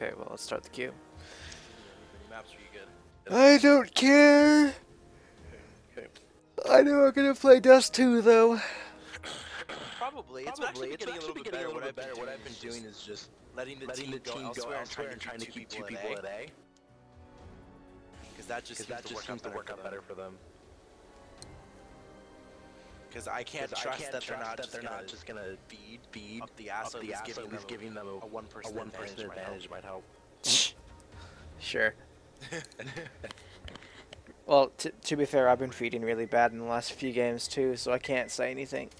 Okay, well, let's start the queue. Maps are you good? I don't care. Okay. I know I'm gonna play Dust 2, though. Probably. It's Probably. actually It's getting a actually little bit getting better. a What little I've bit been better. doing What I've been is doing just is just letting the letting team the go team go elsewhere and elsewhere and trying to keep two people at A. Because that just Because that just seems to work out better for them. Because I can't 'Cause I trust can't that they're trust not that they're gonna not just gonna feed feed up the ass up of the ass least at giving least them giving them a a one person a advantage might help. advantage might help. Sure. Well, t to be fair, I've been feeding really bad in the last few games too, so I can't say anything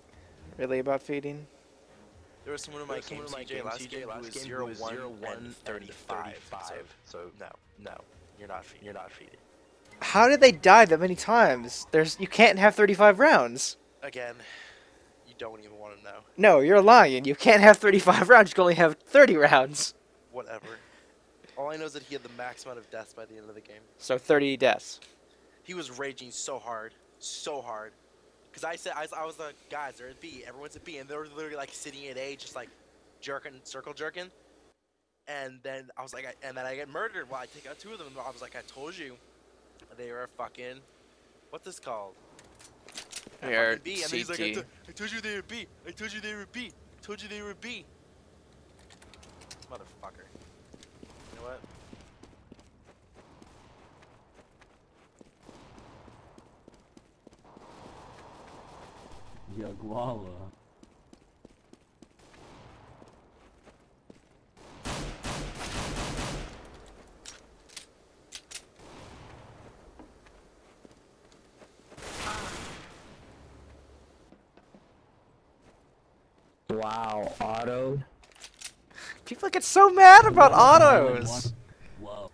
really about feeding. There was someone in my Like game, someone my CJ, game, last CJ, game, who last was game, who was 1 0 1 and and 35. 35. So, no, no, you're not feeding. you're not feeding. How did they die that many times? There's you can't have 35 rounds. Again, you don't even want to know. No, you're lying. You can't have 35 rounds. You can only have 30 rounds. Whatever. All I know is that he had the max amount of deaths by the end of the game. So 30 deaths. He was raging so hard, so hard. Because I said, I was, I was like, guys, they're at B. Everyone's at B. And they were literally like sitting at A, just like jerking, circle jerking. And then I was like, I, and then I get murdered while I take out two of them. I was like, I told you. They were fucking, what's this called? We are Fucking B. And then he's like, I, I told you they were B. I told you they were B. I told you they were B. Motherfucker. You know what? Yaguala. Wow, auto. People get so mad about autos. Whoa.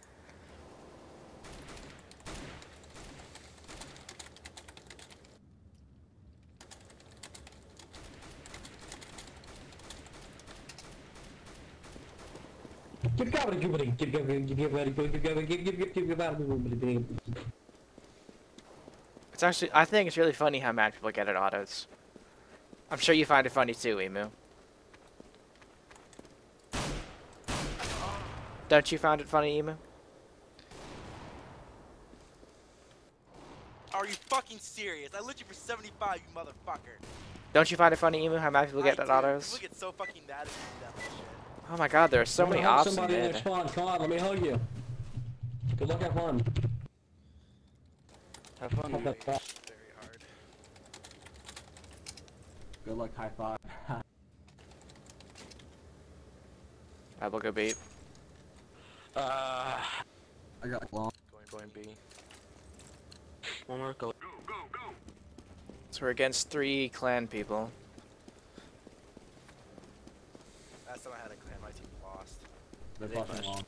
It's actually, I think it's really funny how mad people get at autos. I'm sure you find it funny too, Emu. Don't you find it funny, Emu? Are you fucking serious? I lit you for 75, you motherfucker. Don't you find it funny, Emu, how mad people get I at do. autos? People get so fucking mad at that shit. Oh my god, there are so many ops in Somebody in mid. their spawn. Come on, let me hug you. Good luck, have fun. Have fun. Have that fun. Very hard. Good luck, high five. I will go beat. Uh, I got long. Going, going B. one more go. Go, go, go. So we're against three clan people. Last time I had a clan, my team lost. They're They fucking long.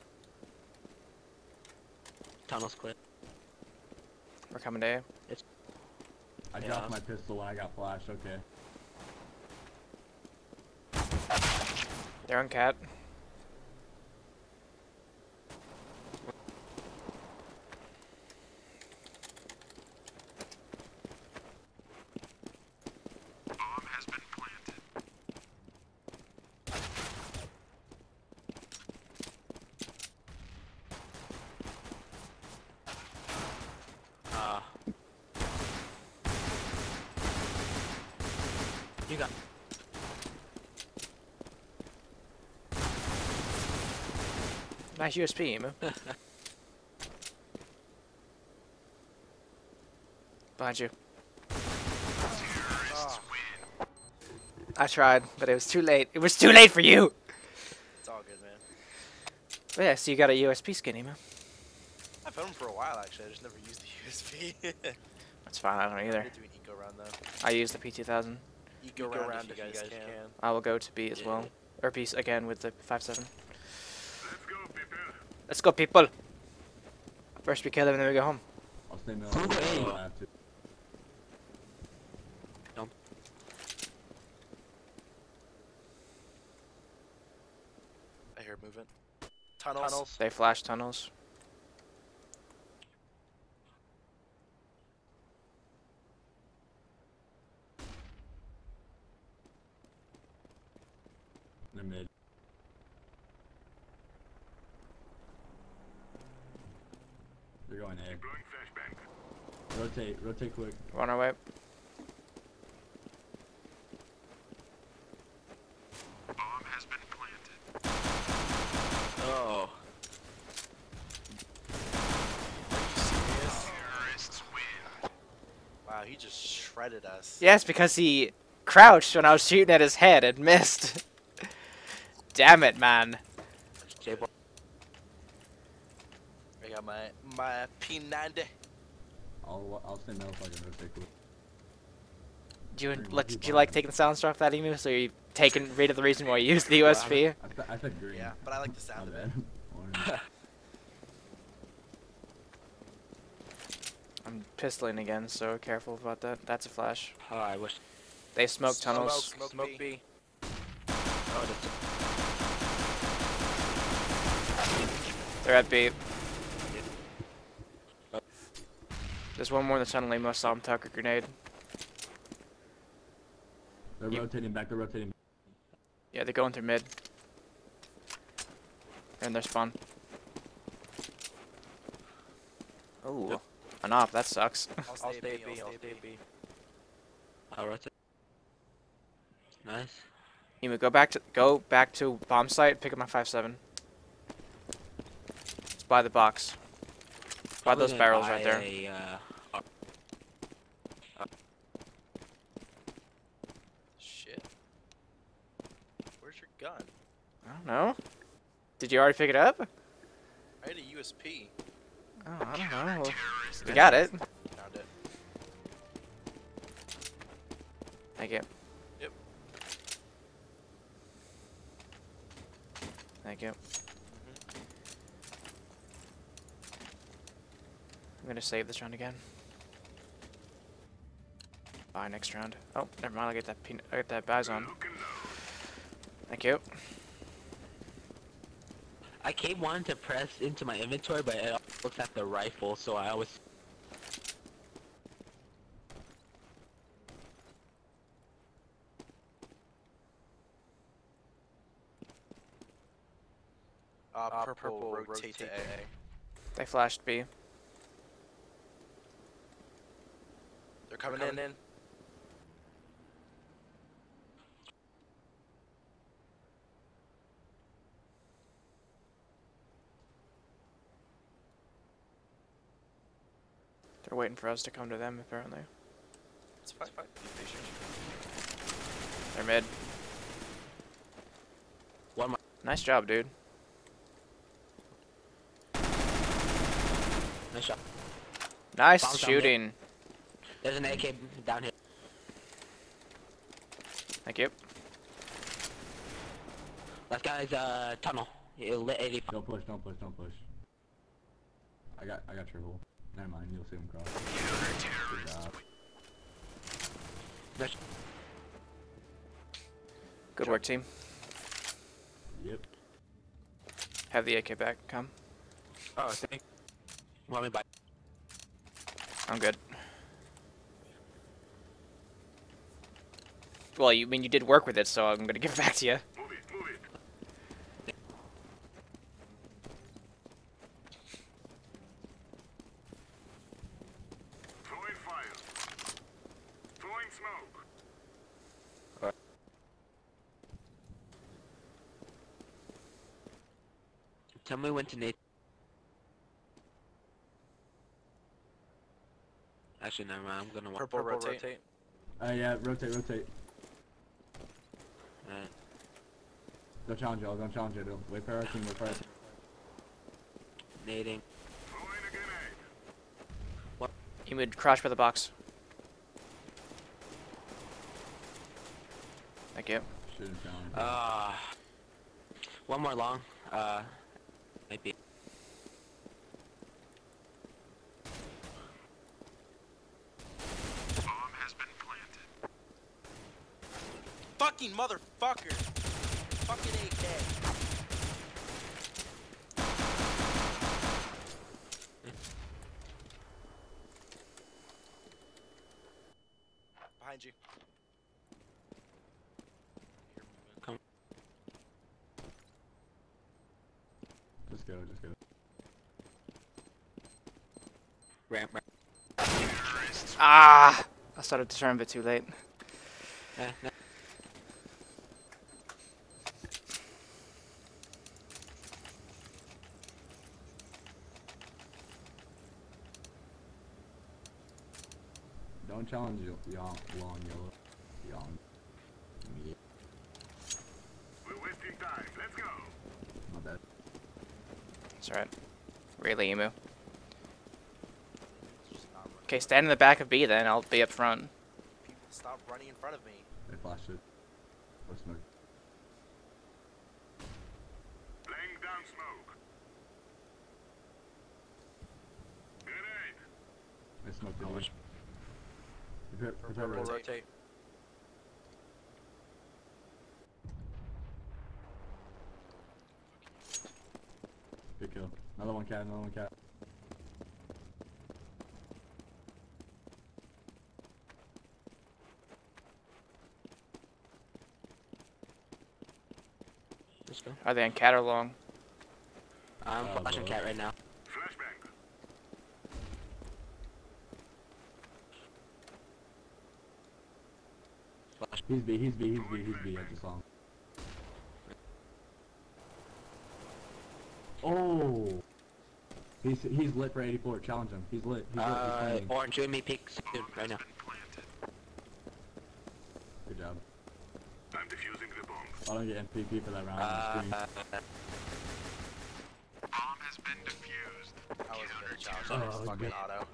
Tunnels clear. We're coming to A. I Yeah. dropped my pistol when I got flashed. Okay. They're on cat. Uh, you got. Nice USP, Emu. Behind you. Oh, I tried, but it was too late. It was too late for you! it's all good, man. But yeah, so you got a USP skin, Emu. I've had them for a while, actually. I just never used the USP. That's fine, I don't either. We're doing eco round, though. I use the P2000. Eco, Eco round, round if you guys, can. I will go to B as Yeah. well. Or B again with the 5.7. Let's go, people! First we kill them and then we go home. I'll stay middle. Someone go I A. don't have to. I hear movement. Tunnels. Tunnels. They flash tunnels. In the mid. They're going A. Rotate, rotate quick. We're on our way. Oh. Wow, he just shredded us. Yes, because he crouched when I was shooting at his head and missed. Damn it, man. I got my my P90. I'll, I'll stay metal so I can rotate quick. Do you, Green, like, keep do you like on. taking the sound off that emu? So you taking rid of the reason why you use the Well, I USP? was- I, I said green. Yeah, but I like the sound of it. I'm pistoling again, so careful about that. That's a flash. Oh, I wish. They smoke Smoke, tunnels. smoke, Smoke B. Oh, that's They're at B. There's one more in the tunnel. Emu saw him tuck a grenade. They're You- rotating back, they're rotating Yeah, they're going through mid. And they're in their spawn. Oh, an op. That sucks. I'll stay, B. I'll stay B. I'll rotate. Nice. Emu, go back to go back to bomb site. Pick up my five seven. It's by the box. By those barrels right there. A, uh, Shit. Where's your gun? I. Did you already pick it up? I had a USP. Oh, I don't know. You got it. Found it. Thank you. Yep. Thank you. Mm-hmm. I'm gonna save this round again. Buy next round. Oh, never mind. I get that. Peanut, I get that Bizon. Thank you. I keep wanting to press into my inventory, but it looks at the rifle, so I always. Uh, Uh, purple, purple, rotate, rotate to to A. They flashed B. They're coming, coming in. They're waiting for us to come to them, apparently. It's fine. fine. Be patient. They're mid. One more. Nice job, dude. Nice shot. Nice Bombs shooting. There's an AK down here. Thank you. Last guy's uh tunnel. He lit 85. Don't push, don't push, don't push. I got, I got triple. Never mind, you'll see him cross. Good job. Good work, team. Yep. Have the AK back. Come. Oh, thank. Want me to buy? I'm good. Well, you I mean you did work with it, so I'm gonna give it back to you. Throwing fire. Throwing smoke. Tell me when to Nate. Actually, never mind. I'm gonna wa- Purple, rotate. Uh, yeah, rotate, rotate. Alright. Don't challenge y'all, don't challenge it. Don't- Wait for our team, wait for our team. Nading. Throwing a grenade. You would crash by the box. Thank you. Shouldn't challenge. Uh, one more long. Uh, might be. Bomb has been planted. Fucking motherfucker. Fucking AK. Behind you. Come. Just go, just go. Ramp, ramp. Ah! I started to turn a bit too late. Eh, eh. Challenge y- y'all long yellow. Y'all. Yeah, We're wasting time. Let's go. my bad. That's right. Really, Emu. Just not run- Okay, stand in the back of B then, I'll be up front. People stop running in front of me. They flashed it. Or smoke. Laying down smoke. Grenade. They smoked it. Which- Prepare, prepare Purple res. rotate. Good kill. Another one cat, another one cat. Let's go. Are they in cat or long? I'm Uh, flashing cat right now. He's B, he's B, he's B, he's B. I just saw him. Oh! He's he's lit for 84. Challenge him. He's lit. He's lit. He's Uh, playing. orange, you and me peek soon, right now. Good job. I'm defusing the bomb. I don't get MVP for that round. Uh, on screen. uh, Bomb has been defused. I was gonna challenge Oh, fucking auto.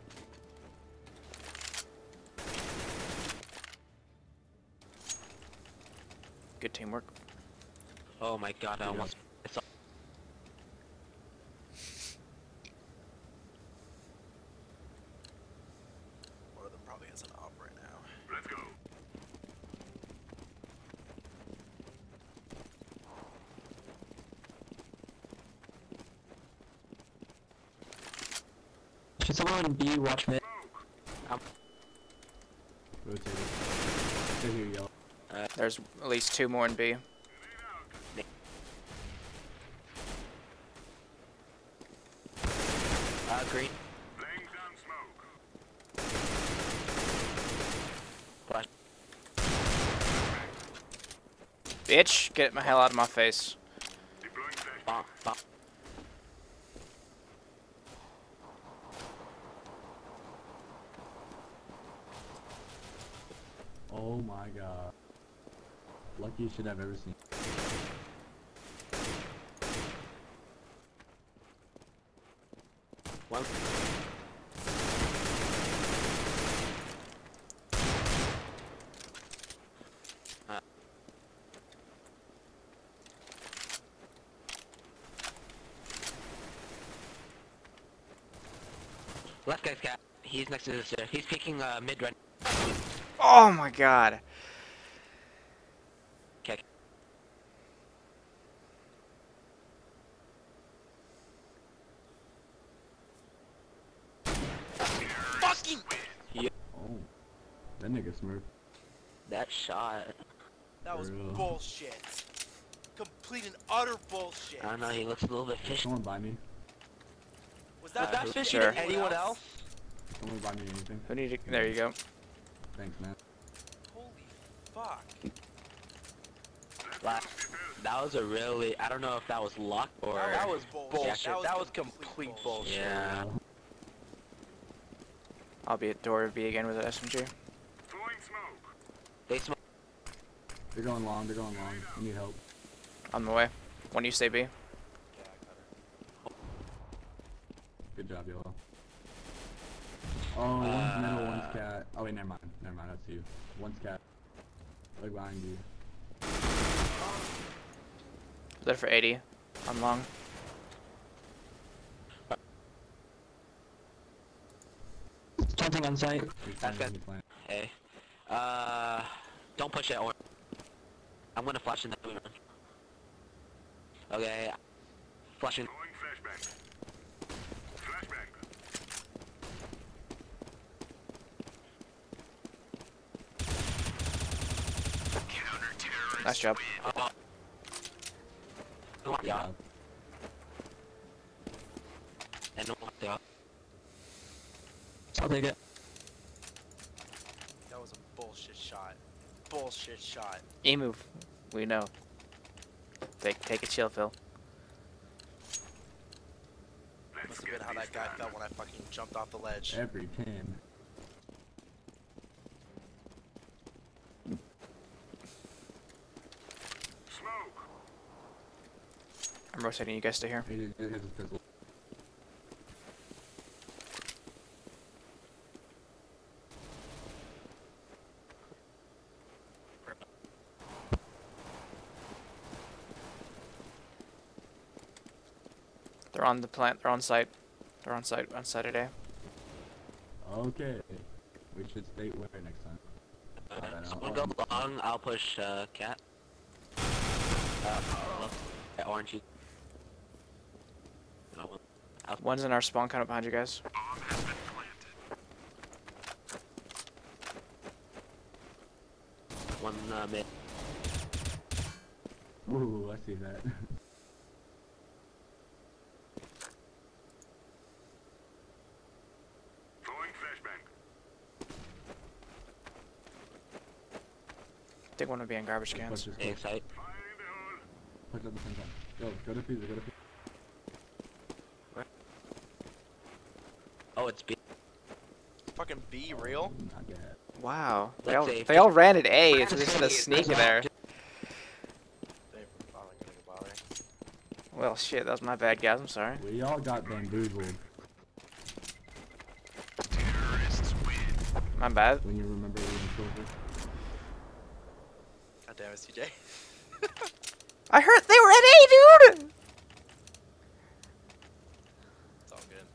Teamwork. oh my god, I almost. I saw- One of them probably has an op right now. Let's go. Should someone be watch mid? Smoke. Rotate it. Stay here, yellow. There's at least two more in B. Uh, green. Laying down smoke. Flash. Bitch, get my hell out of my face. Deploying flashbang. Bomb, bomb. Oh my god. Luckiest shit I've ever seen. One. Uh. Left guy's cat. He's next to this. Uh, he's peeking uh, mid right. Oh my god. Okay. Fucking! Oh. That nigga smurf. That shot. That was Real. bullshit. Complete and utter bullshit. I don't know. He looks a little bit fishy. Someone buy me. Was that Uh, that who- fishy Sure. to anyone else? Someone buy me anything. Who need to, there you go. Thanks, man. Holy fuck. La- That was a really. I don't know if that was luck or. That was bullshit. Yeah, That was, complete bullshit. Yeah. I'll be at door B again with an SMG. Smoke. They smoke. They're going long, they're going long. I need help. On my way. When do you say B. Yeah, I. Good job, yellow. Oh, one's middle, one's Uh, cat. Oh wait, never mind. Never mind, that's you. One's cat. Like behind you. Is that for 80? I'm long. Planting on site. That's good. Hey. Uh. Don't push it, or. I'm gonna flash in that room. Okay. Flashing. Throwing flashbang. Flashbang. Nice job. Oh. Yeah. Yeah. And no one there. I'll take it. That was a bullshit shot. Bullshit shot. Emu, we know. Take take a chill, Phil. Let's Must have been how that guy done. felt when I fucking jumped off the ledge. Every time. Smoke. I'm rotating you guys to here. It is, it is a fizzle. They're on the plant. They're on site. They're on site on Saturday. Okay. We should state where next time. Uh, I don't someone know. go long, I'll push uh, cat. Uh, well, yeah, orange. you- No, I'll- One's in our spawn, kind of behind you guys. One uh, mid. Ooh, I see that. think one would be in garbage cans. Push this A site. Fire in the hole. At the same time. Go, go to Pizza, go to Pizza. Oh, it's B. Fucking B real? Oh, not yet. Wow. They all, see. they all ran at A, so they're just gonna sneak there. They probably gonna bother. Well, shit, that was my bad, guys. I'm sorry. We all got bamboozled My bad. when you remember reading silver. God damn it, CJ. I heard they were at A, dude. It's all good.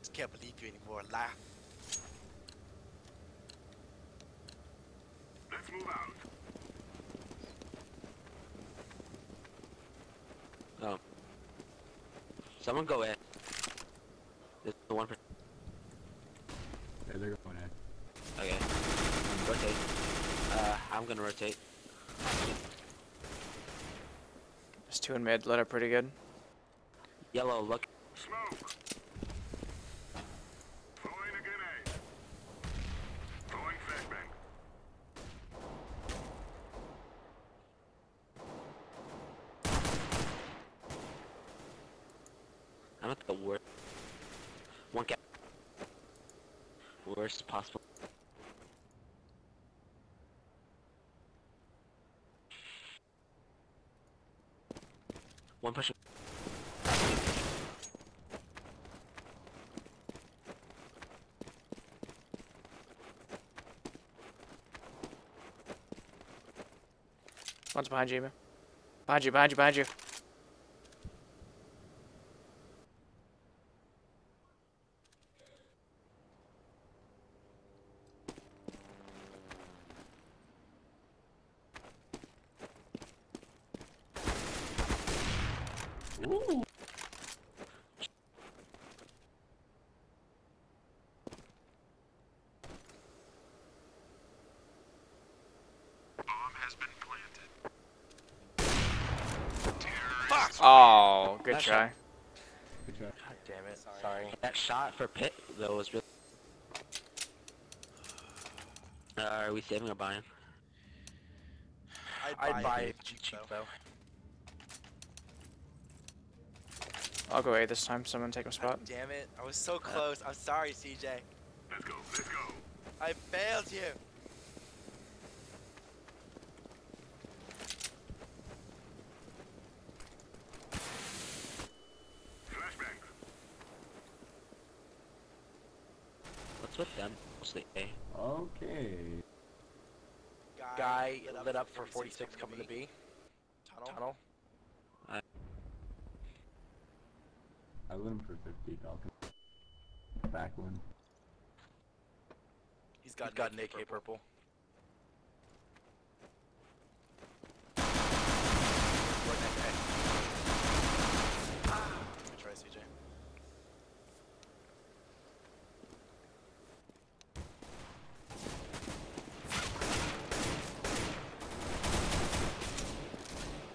Just can't believe you anymore, laugh. Let's move out. Oh. Someone go in. There's the one. Per- Yeah, they're going in. okay. Rotate. Uh, I'm gonna rotate. There's two in mid. Lit up pretty good. Yellow, look. Smoke. Throwing a grenade. Throwing flashbang. I'm at the worst. One cap. Worst possible. One pushing. One's behind you, man. Behind you, behind you, behind you. Bomb has been planted. Fuck! Oh, good Nice try. shot. Good job. God damn it. Sorry. That for Pit though was really. Uh, are we saving or buying? I'd, I'd buy, buy it cheap, though. I'll go A this time. Someone take a spot. God damn it. I was so close. I'm sorry, CJ. Let's go. Let's go. I failed you. Flashbang. What's with them? Mostly A. Okay. Guy lit up for 46 coming to B. Tunnel. I lit him for 50, Falcon. Back one. He's got, got an AK purple. Good try, CJ.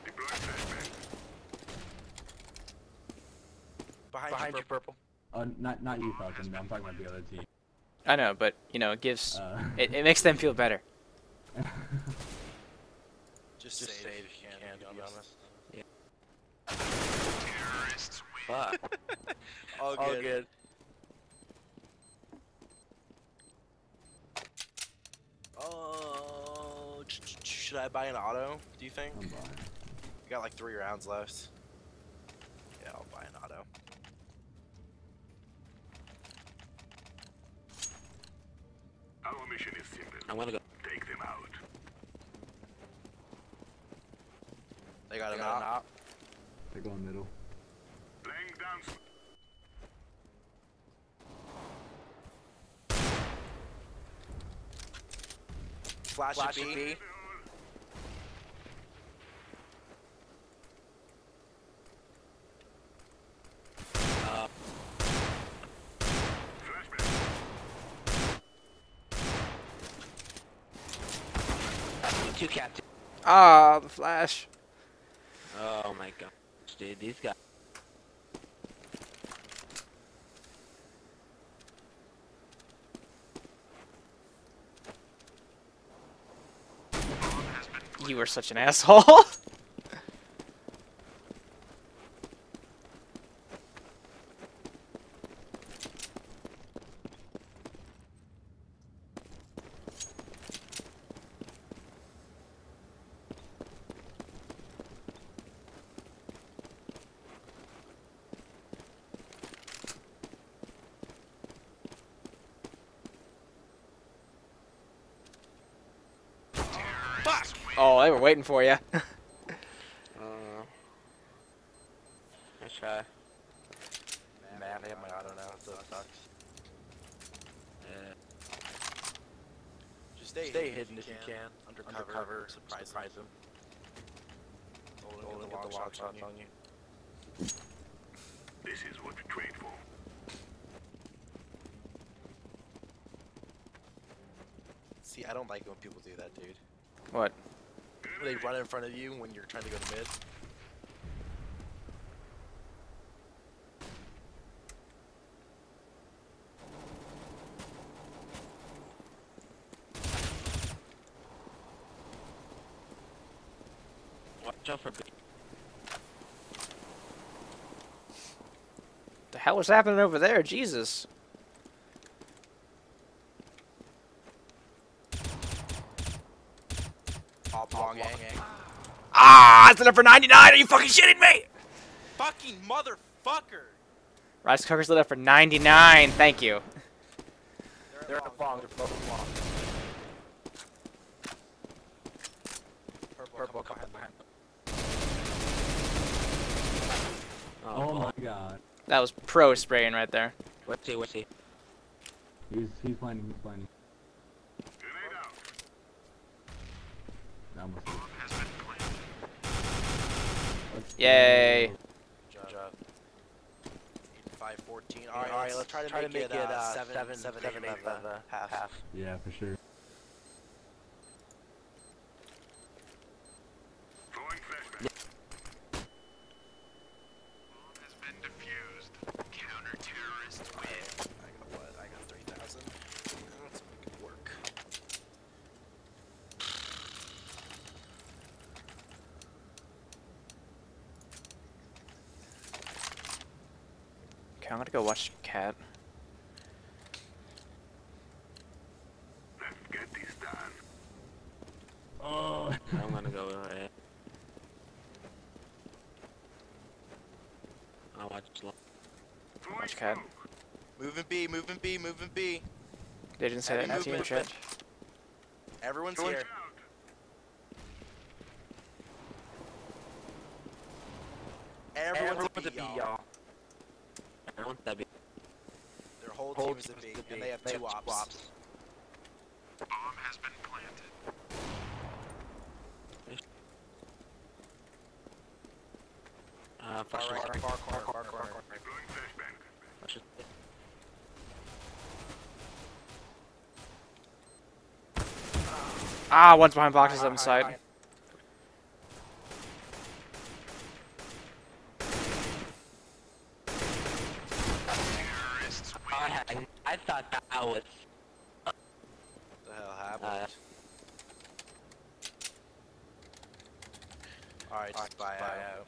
Deploying flashbang. Behind, Behind you, purple. Uh, not not you, Falcon. I'm talking about the other team. I know, but you know, it gives Uh, it, it makes them feel better. Just, Just save, if you can, to be honest. Fuck. All All good. good. Oh, sh- sh- should I buy an auto? Do you think? I'm buying. We got like three rounds left. Yeah, I'll buy an auto. Our mission is simple. I'm gonna go. Take them out. They got They an got an op. They're going middle. Laying down. sm- Flash, Flash at at B. B. Uh, Flashbang. two cat. Ah, the flash. Oh my god. Dude, these guys. You were such an asshole. Fuck! oh, they were waiting for you. Uh, nice try. Man, I have my auto now, so it sucks. Uh, Just stay, Stay hidden if you can. Undercover, Undercover, surprise, surprise them. Holding, Holding the long shots on you. This is what we trained for. See, I don't like when people do that, dude. What? When they run in front of you when you're trying to go to mid. watch out for B. The hell was happening over there? Jesus. Ah, it's for 99. Are you fucking shitting me? Fucking motherfucker! Rice Cooker's lit up for 99. Thank you. They're at long. They're both long. Purple, Purple, come come behind. Oh my god. That was pro spraying right there. What's he? What's he? He's he's blinding. He's blinding. Grenade out. That almost hit. Has been planted. Let's Yay. go. Good job. 514. All right, Alright, let's try to try make, it, uh, 7, 7, 7, 8 eight by the half. Yeah, for sure. Throwing flashbang. Bomb has been defused. Counter-terrorists win. I got what? I got 3,000. Let's make it work. Okay, I'm gonna go watch Cat. Let's get this done. Oh. I'm gonna go A. I'll watch long. Throwing Watch cat. smoke. Moving B, moving B, moving B. They didn't say that in the Heavy team movement. chat. Everyone's Throwing here. out. Everyone's, Everyone's a B, a B, y'all. y'all. Everyone's a B. Their whole, Whole team is a team B, and they have They two have ops. ops. Bomb has been planted. Uh, Far flash right, right, far corner, far corner. Throwing flashbang. flash it. Ah, one's behind boxes on the side. I, had- I thought that was. the hell happened? Uh, Alright, just buy out.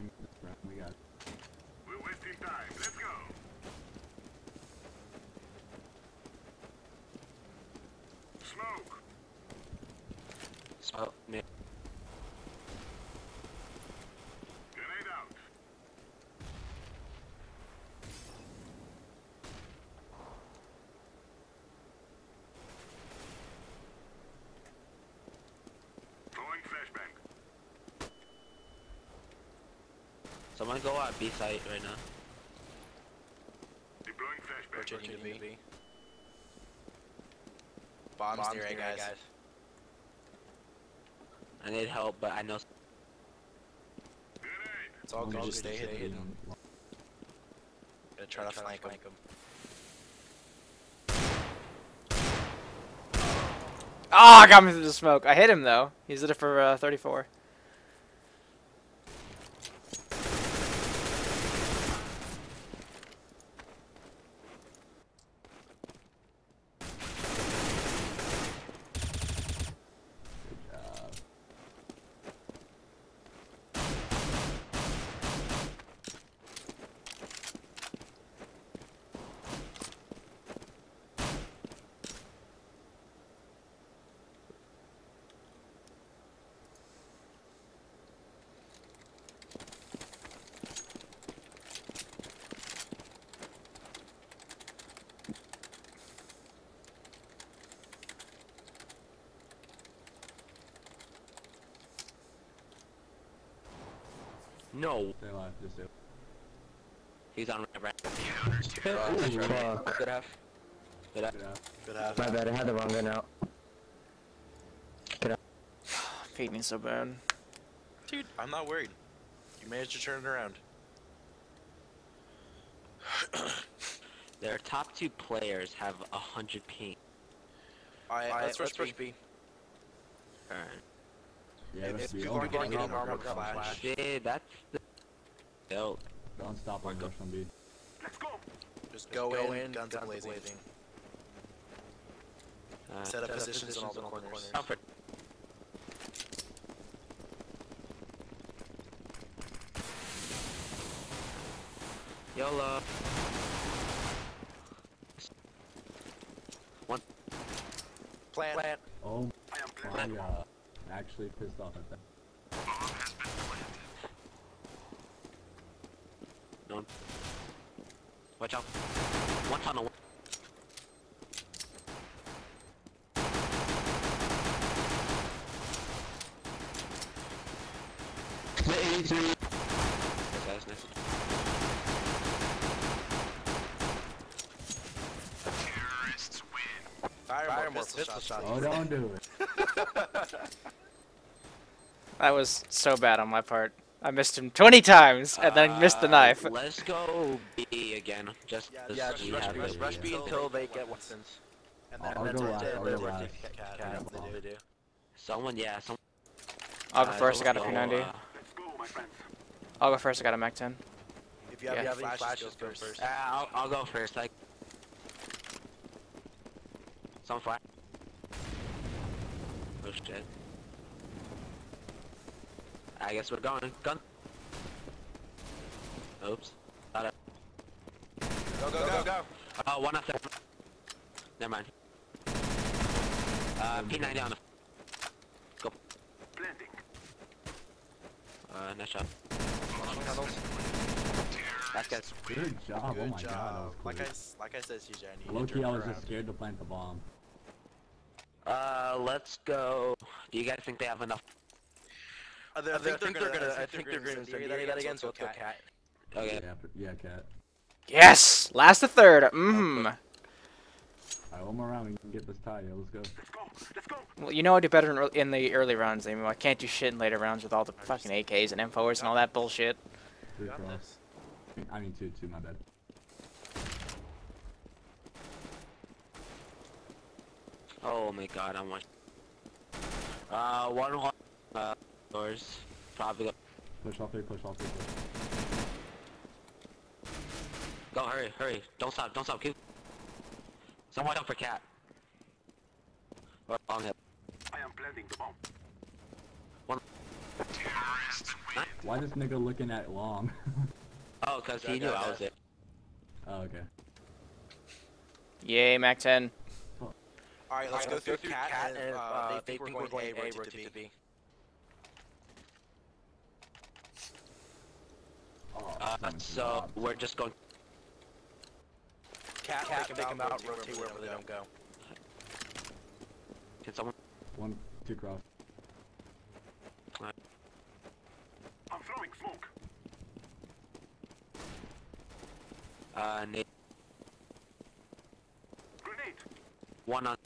This round we got. We're wasting time. Let's go. Smoke. So, yeah. Grenade out. Throwing flashbang. Someone go out B site right now. Deploying flashbang. Rotating to B. Bombs, near A, guys. I need help, but I know. It's all good. Just stay hidden. hidden. Gonna try to flank him. Oh, I got me through the smoke. I hit him though. He's at it for uh, 34. Good job. No, Stay alive. Just stay. he's on right. right. Ooh, fuck. Good half. Good half. Get out. Good half. My bad, I had the wrong gun out. Feeding so bad. Dude, I'm not worried. You managed to turn it around. Their top two players have a hundred ping. Alright, Alright, let's let's rush rush B. Alright. Yeah, If let's be. people Oh, are getting God, in God, armor, God, flash. God. Shit, that's the. Yo, Don't stop on rush on B. Let's go. Just go, go in, guns, blazing. uh, Set up positions in all the corners. Alfred. YOLO. Plant. Plant. Oh I am my planted. god. Actually pissed off at that. Bomb has been planted. No. Watch out. One tunnel. The 83. Nice, nice, nice. Terrorists win. Fire, Fire more more pistol pistol shots. shots. Oh, don't do it. That was so bad on my part. I missed him 20 times and then missed the Uh, knife. Let's go B again. Just Yeah, yeah, we just rush, have rush, rush B until they get weapons. And then, I'll and go last, I'll go last. cat- I cat- got they bomb. do. Someone, yeah, someone. I'll go uh, first. I got a someone P90. go, uh, Let's go, my friends. I'll go first. I got a Mac 10. If you have, Yeah. you have any flashes, go first. Uh, I'll, I'll go first. Like, some flat. Oh shit. I guess we're going. Gun. Oops. Got it. Go, go, go, go. Oh, one off. Never mind. Uh, P90 on the. Go. Planting. Uh, nice shot. Tunnels. That's good. Good job. oh Good my job. god, Like I, that was s- like I said, CJ, I need cool. Low key, I was just scared to plant the bomb. Uh, let's go. Do you guys think they have enough? I think, I think they're gonna. I think they're gonna incendiary that again. So let's go cat. Okay. Yeah, yeah, cat. Yes! Last the third. Mmm. Alright, one more round, we can get this tie. Yeah, let's go. Let's go. Let's go. Well, you know I do better in, ear- in the early rounds. I mean, I can't do shit in later rounds with all the fucking AKs and M4s and all that bullshit. Three Got cross. I mean, two, two, my bad. Oh my god, I'm watching. Uh, one one. Uh, doors. Probably. Push off three, push off three, push. Go, hurry, hurry. Don't stop, don't stop. Keep. Someone up for cat. Or long hip. Terrorists win. Why this nigga looking at long? Oh, cause he knew I was it. oh, okay. Yay, Mac 10. All right, let's Alright, go through cat, and uh, they think we're going A, rotate to B. Uh, so dropped. we're just going. Cat, Cat, take take them out, rotate wherever they don't go. Can someone? One, two cross. I'm throwing smoke. Uh, Nate. One on.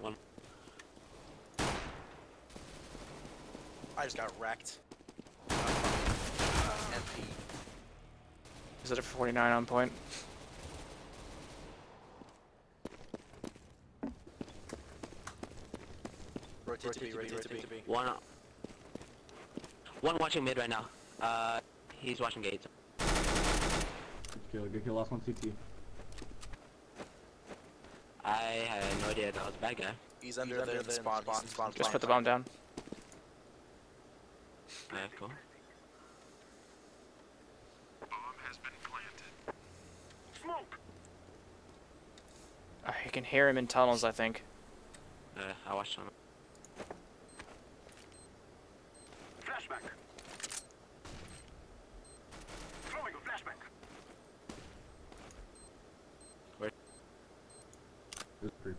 One. I just got wrecked. MP. Is it a 49 on point? Rotate to B, rotate to B. One. on- One watching mid right now. Uh, he's watching gates. Good kill, good kill. Last one CT. I had no idea that was a bad guy. He's under, under the spawn, spawn, spawn, Just put the bomb down. Alright, cool. Bomb has been planted. Uh, you can hear him in tunnels, I think. Uh, I watched him. This is pretty.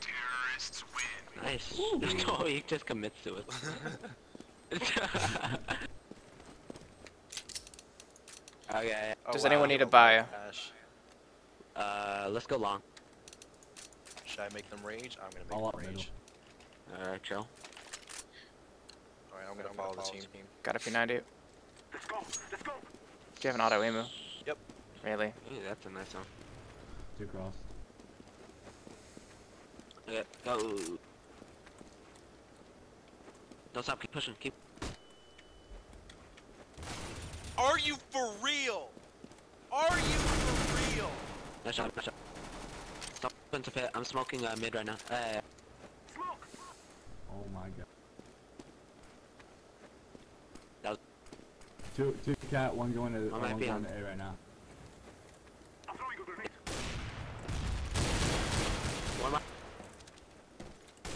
Terrorists win. Nice. No, he just commits to it. okay. Oh, Does wow. anyone need a Oh, buy? gosh. Uh, let's go long. Should I make them rage? I'm gonna make All them up rage. Alright, chill. Alright, I'm gonna follow the team. Got a P90. Let's go. Let's go. Do you have an auto emu? Yep. Really? Ooh, that's a nice one. Two cross. Okay, go. Don't stop, keep pushing, keep. Are you for real? Are you for real? Nice shot, nice shot. Stop into pit. I'm smoking uh, mid right now. Uh, Oh my god. That was- Two, two cat, one going to, I might one going on. to A right now. one.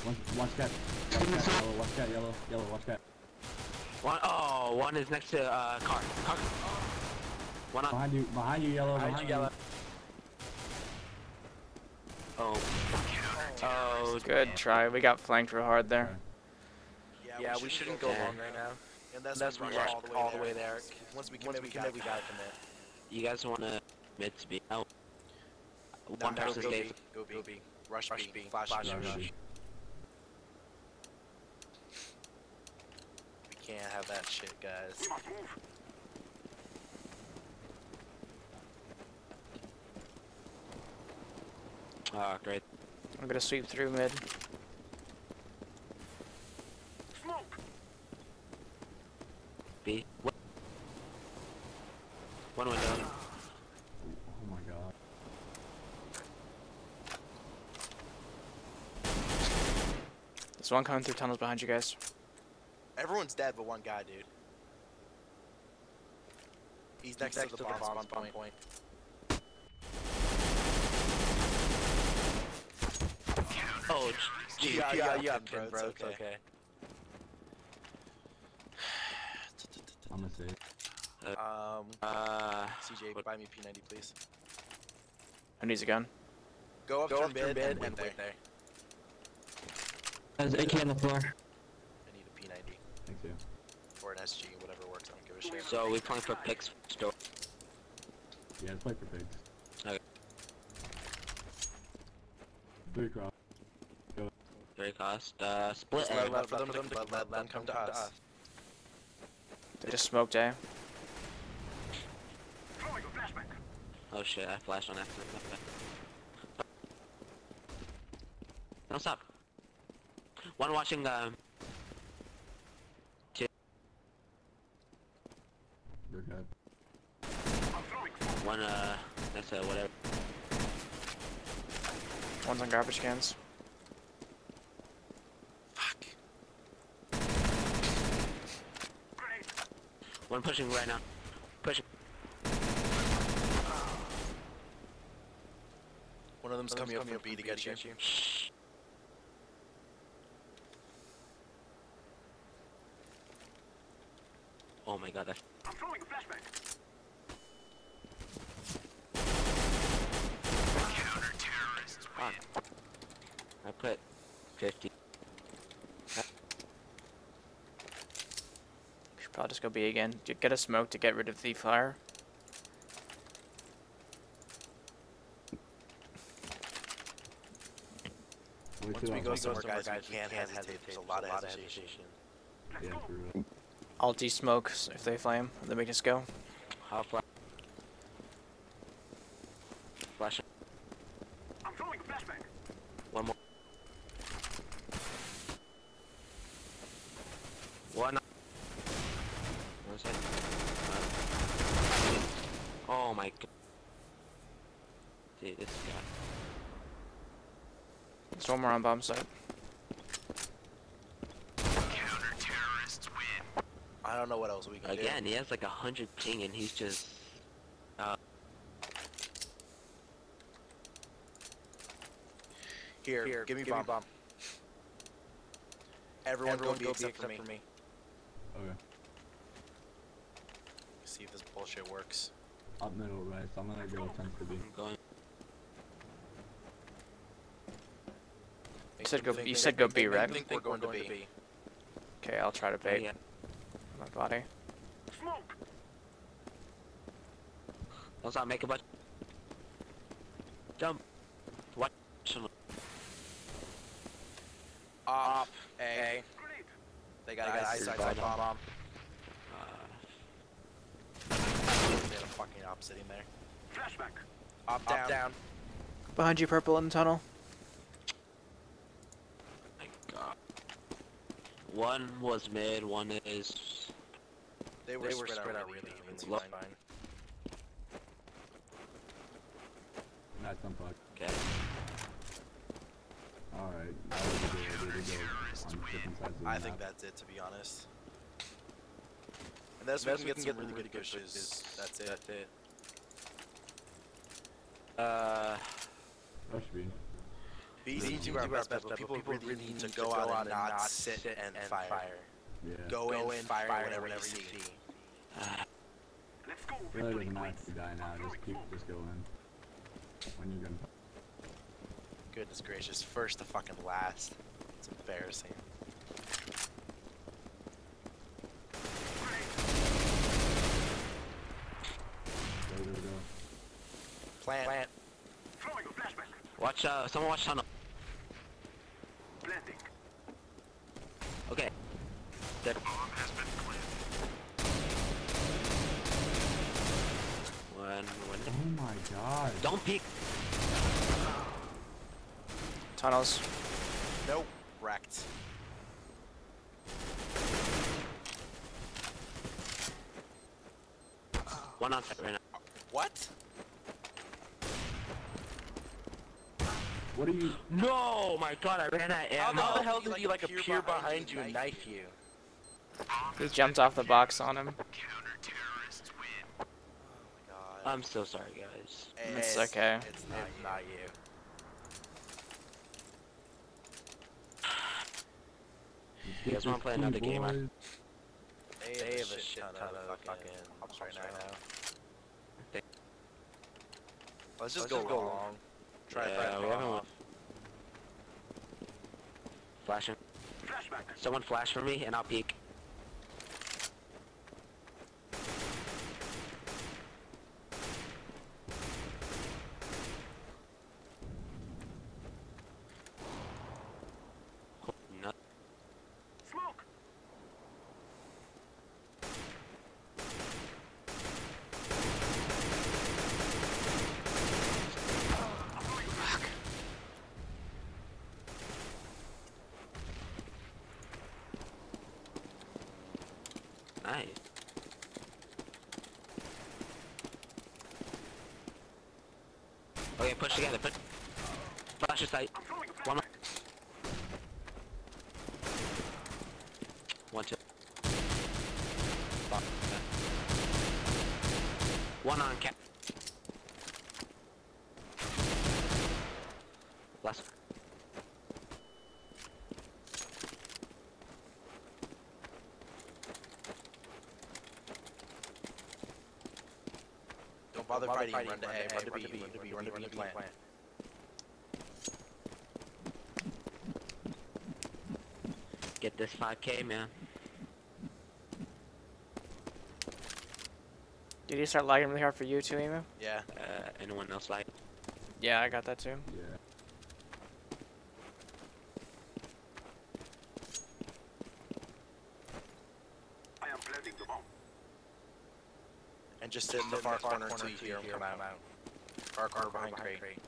One, watch cat. Watch cat yellow, watch that, yellow, yellow, watch that. One, oh, one is next to uh, car. Car. One on. Behind you, behind you yellow, behind, you. yellow. Oh. Oh, Good try. We got flanked real hard there. Yeah, we shouldn't go Yeah. long right now. Unless, Unless we we rush rush all the way, all the way there. Once we commit, we commit, we gotta commit. you guys want to mid speed? No. No, One go versus B, gates. Go B. Go B. Rush, Rush B. B. Flash, Flash B. Rush Rush. B. We can't have that shit, guys. Oh, great. I'm gonna sweep through mid. B. What? One window. Oh my god. There's one coming through tunnels behind you guys. Everyone's dead but one guy, dude. He's next, to the bomb, spawn point. point. Oh, You G. got, G- you you got pin, bro. It's okay. I'm gonna say. Um, Uh, CJ, what- buy me P90, please. Who needs a gun? Go up Go through up through mid, mid and and wait there. There's AK on the floor. I need a P90 Thanks, you. Or an SG, whatever works. I don't give a shit. so we playing for picks store. Yeah, let's play for pigs. Okay. Three cross. Go Very cost. Uh, split A. let, let, let, them, let, let them come to us. They just smoked A. Oh shit, I flashed on accident. Okay. Don't stop. One watching, um, They're good. one, uh, that's uh, whatever. One's on garbage cans. Fuck. One pushing right now. Pushing. One of them's coming up from B to get you. Shh. Oh my god, that's Counter-terrorists win. fuck. I put 50. Should probably just go B again. Get a smoke to get rid of the fire. Once we go somewhere, guys, we can't hesitate. There's a lot of hesitation. Yeah, for real. I'll de-smoke if they flame, and then we just go. How flash? Flash. I'm throwing flashbang. One more. One. One side. Uh, Oh my god. Dude, this guy. There's one more on bomb site. Counter-terrorists win. I don't know what else we can do. Again, he has like a hundred ping and he's just. Uh, Here, Here, give me give me bomb. bomb. Everyone, Everyone go, go B B except, for me. Okay. See if this bullshit works. Up middle, right? So I'm gonna go 10 for B. I'm going. Make said go- think- you make said go B, make them right? think we're going to B. Okay, I'll try to Oh, bait yeah. My body. Don't stop, make a bunch. Jump. Watch. him. Op, A. They got, got eyesight eyesight on on bomb. Uh, They had a fucking op sitting there. Flashback. Op down. Down. Behind you, purple in the tunnel. my god. One was mid, one is. They were, They were spread, spread out out really really evenly. evenly. Fine. That's some fuck. Okay. Alright, that was a good idea to go on different sides of the I think that's it, to be honest. Unless we Unless can get some really good pushes, pushes, that's it. That's it. Uh. Rush B. Be We need to to our do best, best, but people people really need to go out and not sit and fire. Yeah. Go in, fire fire whatever you whatever see. You see. uh, Really doesn't matter if you die now, just keep, just go in. When you're gonna. Goodness gracious, first to fucking last. It's embarrassing. Go, go, go. Plant. Plant. watch. Uh. Someone watch tunnel. Okay. Dead. Bomb has been planted. One. One. Oh my god. Don't peek. Tunnels. Nope. Wrecked. One on right now. What? What are you? No, my god, I ran out of How ammo. How the hell did he like appear appear behind behind you you and and knife knife you? Bomb He jumped off the box on him. Counter-terrorists win. Oh my god. I'm so sorry, guys. It's okay. It's not It's you. not you. You guys wanna play another game, or- They They have a shit ton of fucking ops right now. They- Let's just Let's go just go long. long. Try to Yeah, fight we haven't- off. Flashing. Someone flash for me, and I'll peek. nice. Okay, push together. Push. Flash your sight. One. more. One, two. Fuck. One on cap. Last. Don't bother fighting. Run to A. Run to B. Run to B. Run to B. Plant. Get this 5k, man. Did he start lagging really hard for you too, Emu? Yeah. Uh, anyone else like? Yeah, I got that too. Yeah. And just sit in the far far corner corner until you hear him come out. out. Far corner behind behind crate. crate.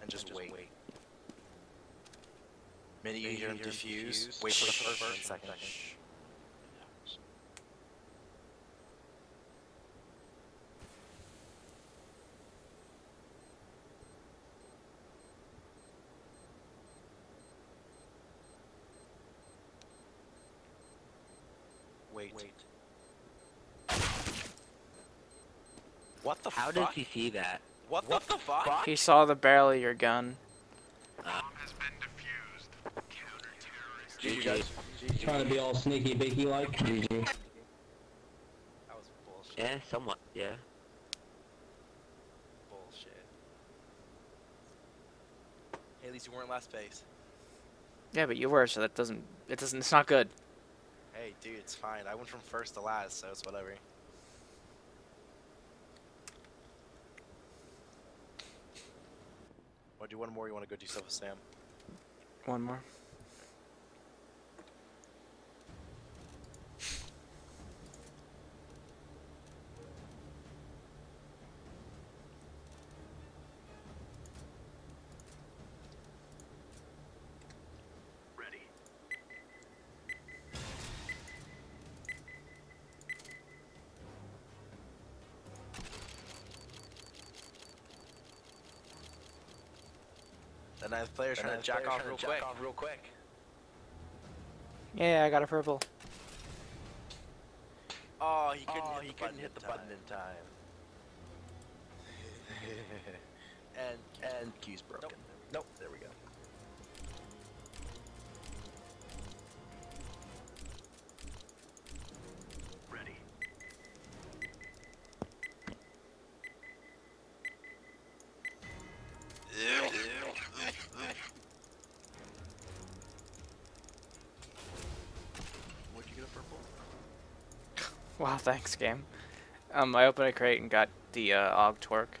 And just and just wait. wait. Minute you hear him defuse, wait for the first one second. Wait. What the fuck? he see that? What the fuck? He saw the barrel of your gun. Bomb has been defused. Counter-terrorist GG. Trying to be all sneaky beaky like. GG. That was bullshit. Yeah, somewhat. Yeah. Bullshit. Hey, at least you weren't last place. Yeah, but you were, so that doesn't. It doesn't. It's not good. Hey, dude, it's fine. I went from first to last, so it's whatever. Want to do one more? Or you want to go do stuff with Sam? One more. The ninth player's trying to jack off real quick. real quick. Yeah, I got a purple. Oh, he oh, couldn't, hit, he the couldn't hit the button in time. and and cue's broken. Nope. Wow, thanks, game. Um, I opened a crate and got the uh, Og Torque.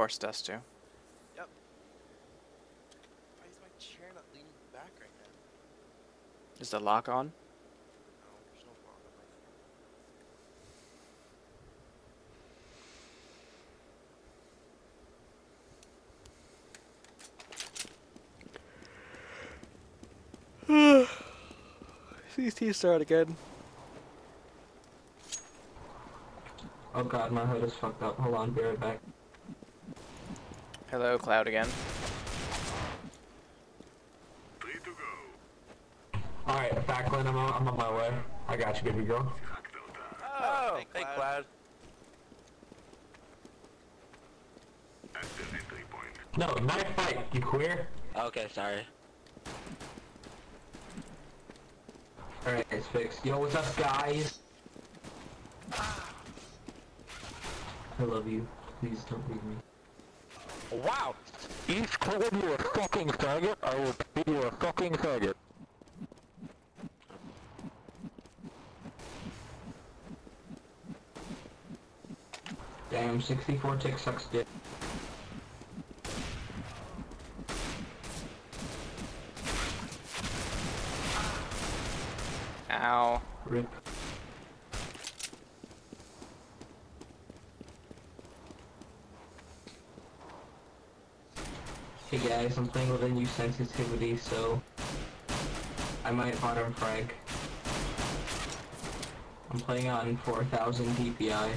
Of course, does too. Why is my chair not leaning back right now? Is the lock on? No, there's. CT start again. Oh god, my hood is fucked up. Hold on, be right back. Hello, Cloud again. Three to go. Alright, Backlund, I'm on, I'm on my way. I got you, baby girl. Oh, hey, Cloud. At the entry point. No, knife fight, you queer. Okay, sorry. Alright, it's fixed. Yo, what's up, guys? I love you. Please don't leave me. Wow! Each Clinton, you a fucking faggot. I will beat you a fucking faggot. Damn, 64 tick sucks dick. Ow. Rip. Hey guys, I'm playing with a new sensitivity, so I might bottom frag. I'm playing on 4000 DPI. I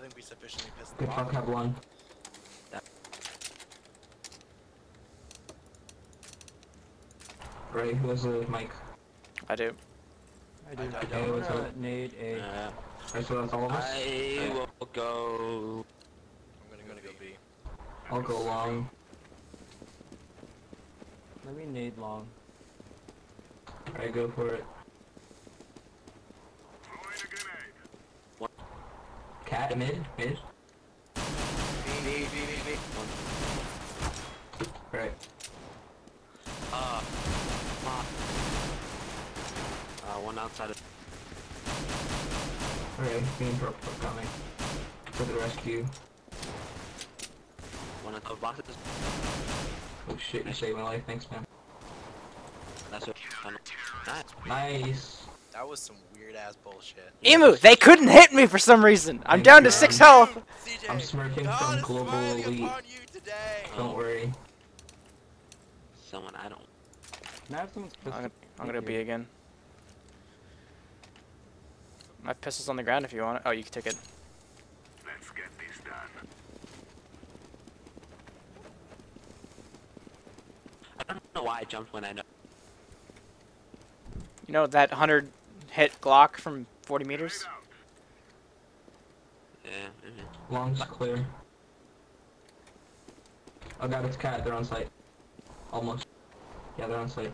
think we sufficiently pissed Good fuck, have one. Right, who has a mic? I do. I do. I Okay, what's Uh, up? Nade A. Uh, Alright, so that's all of us? I will go. I'm gonna, gonna go B. I'll go long. Let me nade long. Alright, go for it. Throwing a. Cat, mid, mid. B, B, B, B, B. Right. Uh, fuck. Uh, one outside of. Alright, me and purple are coming. For the rescue. One of the boxes. Oh shit, you saved my life, thanks man. That's what. Nice. Nice. That was some weird ass bullshit. Emu, they couldn't hit me for some reason. I'm Thank down you, to six Ram. health. CJ, I'm smirking God from Global Elite. you today. Don't worry. Someone I don't. Can I have someone's pistol? I'm gonna, I'm gonna be again. My pistol's on the ground if you want it. Oh, you can take it. Let's get this done. I don't know why I jumped when I know. You know that 100 hit Glock from 40 meters? Yeah. mhm. Long's clear. Oh god, it's cat, they're on site. Almost. Yeah, they're on site.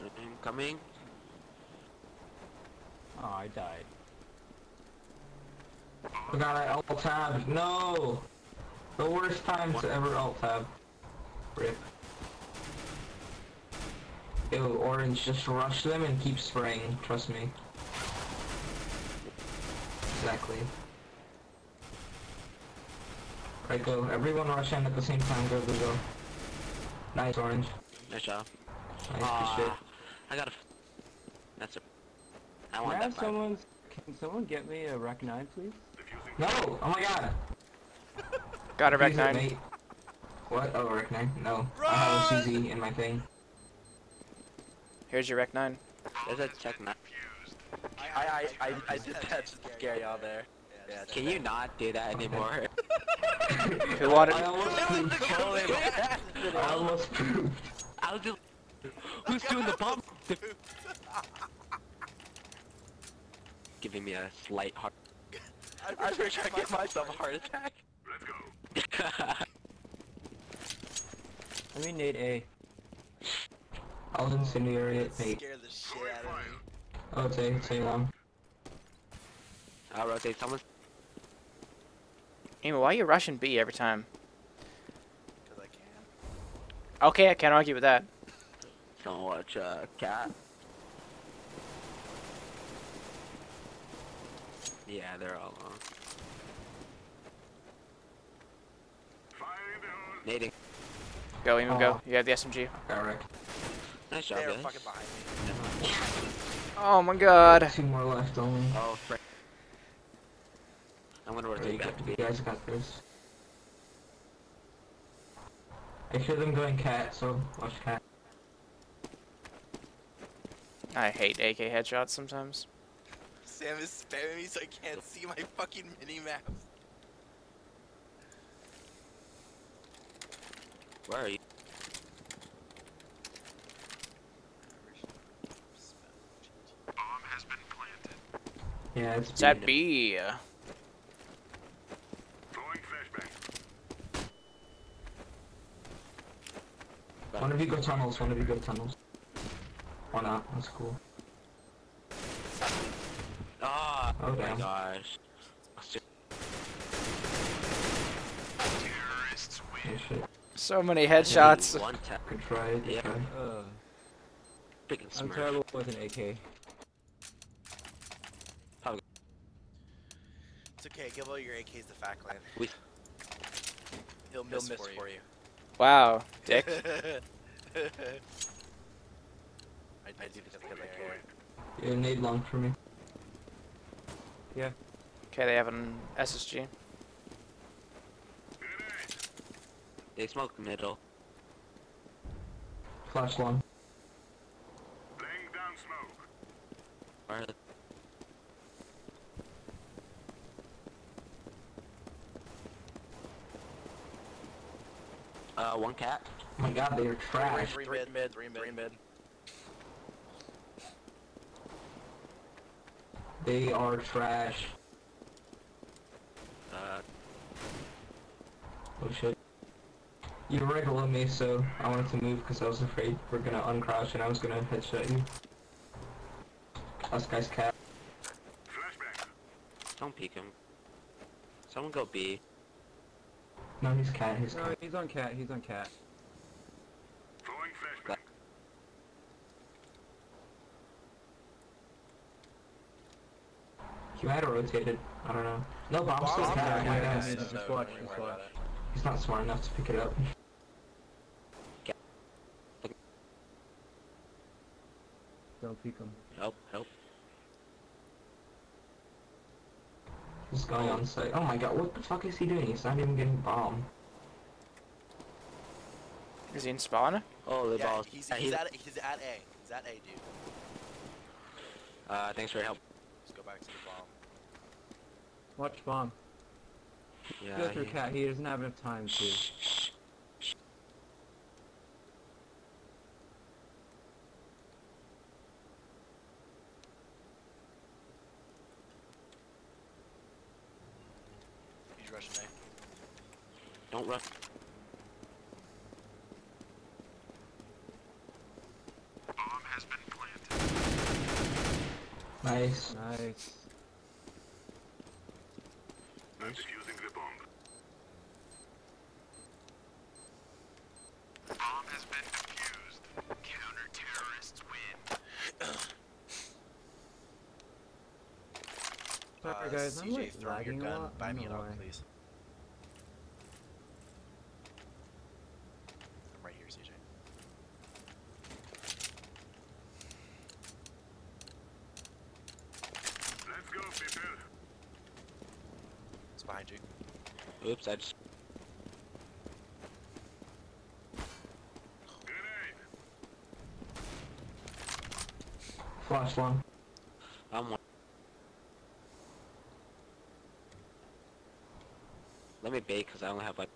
I'm coming. Oh, I died. Oh god, I alt tab. No! The worst time to ever alt tab. Rip. Ew, orange, just rush them and keep spraying, trust me. Exactly. Right, go. Everyone rush in at the same time, go, go, go. Nice, orange. Nice job. Nice, Aw, good. I got a. That's a. I Can want I that have someone's... Can someone get me a Tec 9, please? No! Oh my god! Got a oh, Tec 9. mate. What? Oh, Tec 9? No. I have a Run! CZ in my thing. Here's your Tec 9. There's a check now. I, I, I, I did that to scare y'all there. Yeah, Can you not do that anymore? Who wanted? I almost pooped. Totally. I almost pooped. I was just. Who's doing the bomb? Giving me a slight heart. I wish I could give myself a heart attack. Let's go. Let me nade A. I'll incendiary it, mate. Scared the shit out of me. Oh, it's A, it's A long. I'll rotate someone. Emu, why are you rushing B every time? Cause I can. Okay, I can't argue with that. Don't watch uh, cat. Yeah, they're all on. Fire in oh. the hole. Nading. Go, Emu, go. You have the SMG. Got wrecked. Nice job, They're guys. fucking behind me. Oh my god. Two more left only. Oh, frick. I'm gonna Alright, you, rotate back got, to B. you guys got this. I hear them going cat, so watch cat. I hate AK headshots sometimes. Sam is spamming me so I can't see my fucking mini maps. Where are you? Bomb has been planted. Yeah, it's It's at B. Throwing flashbang. One of you go tunnels, one of you go tunnels. Why not, that's cool. Ah, Oh, oh my damn. gosh. Oh. So many headshots. One tap. Good try, good Yeah. try. Uh, I'm terrible with an AK. It's okay. Give all your AKs to Faclan. We- He'll He'll miss, miss for, for you. Wow, dick. I, I do this because I care. Yeah, nade long for me. Okay, they have an SSG. They smoke middle. Flash long. Laying down smoke. Or Uh, one cat. Oh my god, they are trash. Three mid, mid, three mid, three mid. They are trash. Uh, Oh shit. You were right below me, so I wanted to move because I was afraid we're gonna uncrouch and I was gonna headshot you. Us guy's cat. Flashback. don't peek him. Someone go B. No, he's cat, he's No, cat. he's on cat. He's on cat. He might have rotated. I don't know. No, but I'm still Bomb's cat. there, Oh my yeah, yeah, Just so watch, just watch. it. He's not smart enough to pick it up. Don't peek him. Help, help. He's going on site. Oh my god, what the fuck is he doing? He's not even getting bombed. Is he in spawn? Oh, the Yeah, balls. he's, he's, he's- at, he's at A. He's at A, dude. uh, thanks for your help. Let's back to the bomb. Watch bomb. Yeah. Go through he- cat. He doesn't have enough time to. He's rushing A. Don't rush. Bomb has been planted. Nice. Nice. I'm defusing the bomb. Bomb has been defused. Counter-terrorists win. Sorry Uh, guys, I'm CJ, like throw your gun. Buy me an know please. I'm right here, CJ. Let's go, people. It's behind you. Oops, I just. Grenade. Flash long. I'm one. Let me bait, because I only have like.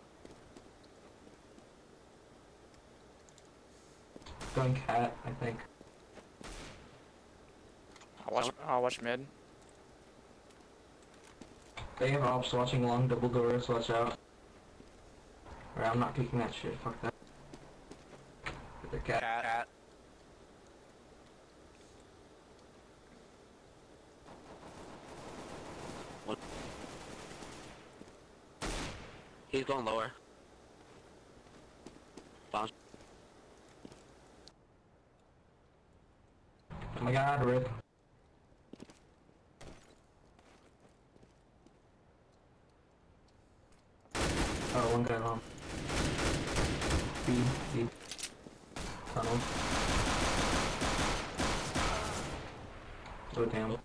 Going cat, I think. I'll watch. I'll watch mid. They have ops watching long double doors, watch out. Alright, I'm not peeking that shit, fuck that. The cat. Cat. Cat. He's going lower. Bounce. Oh my god, rip. Oh, one guy long. B, B. Tunnel. Oh damn.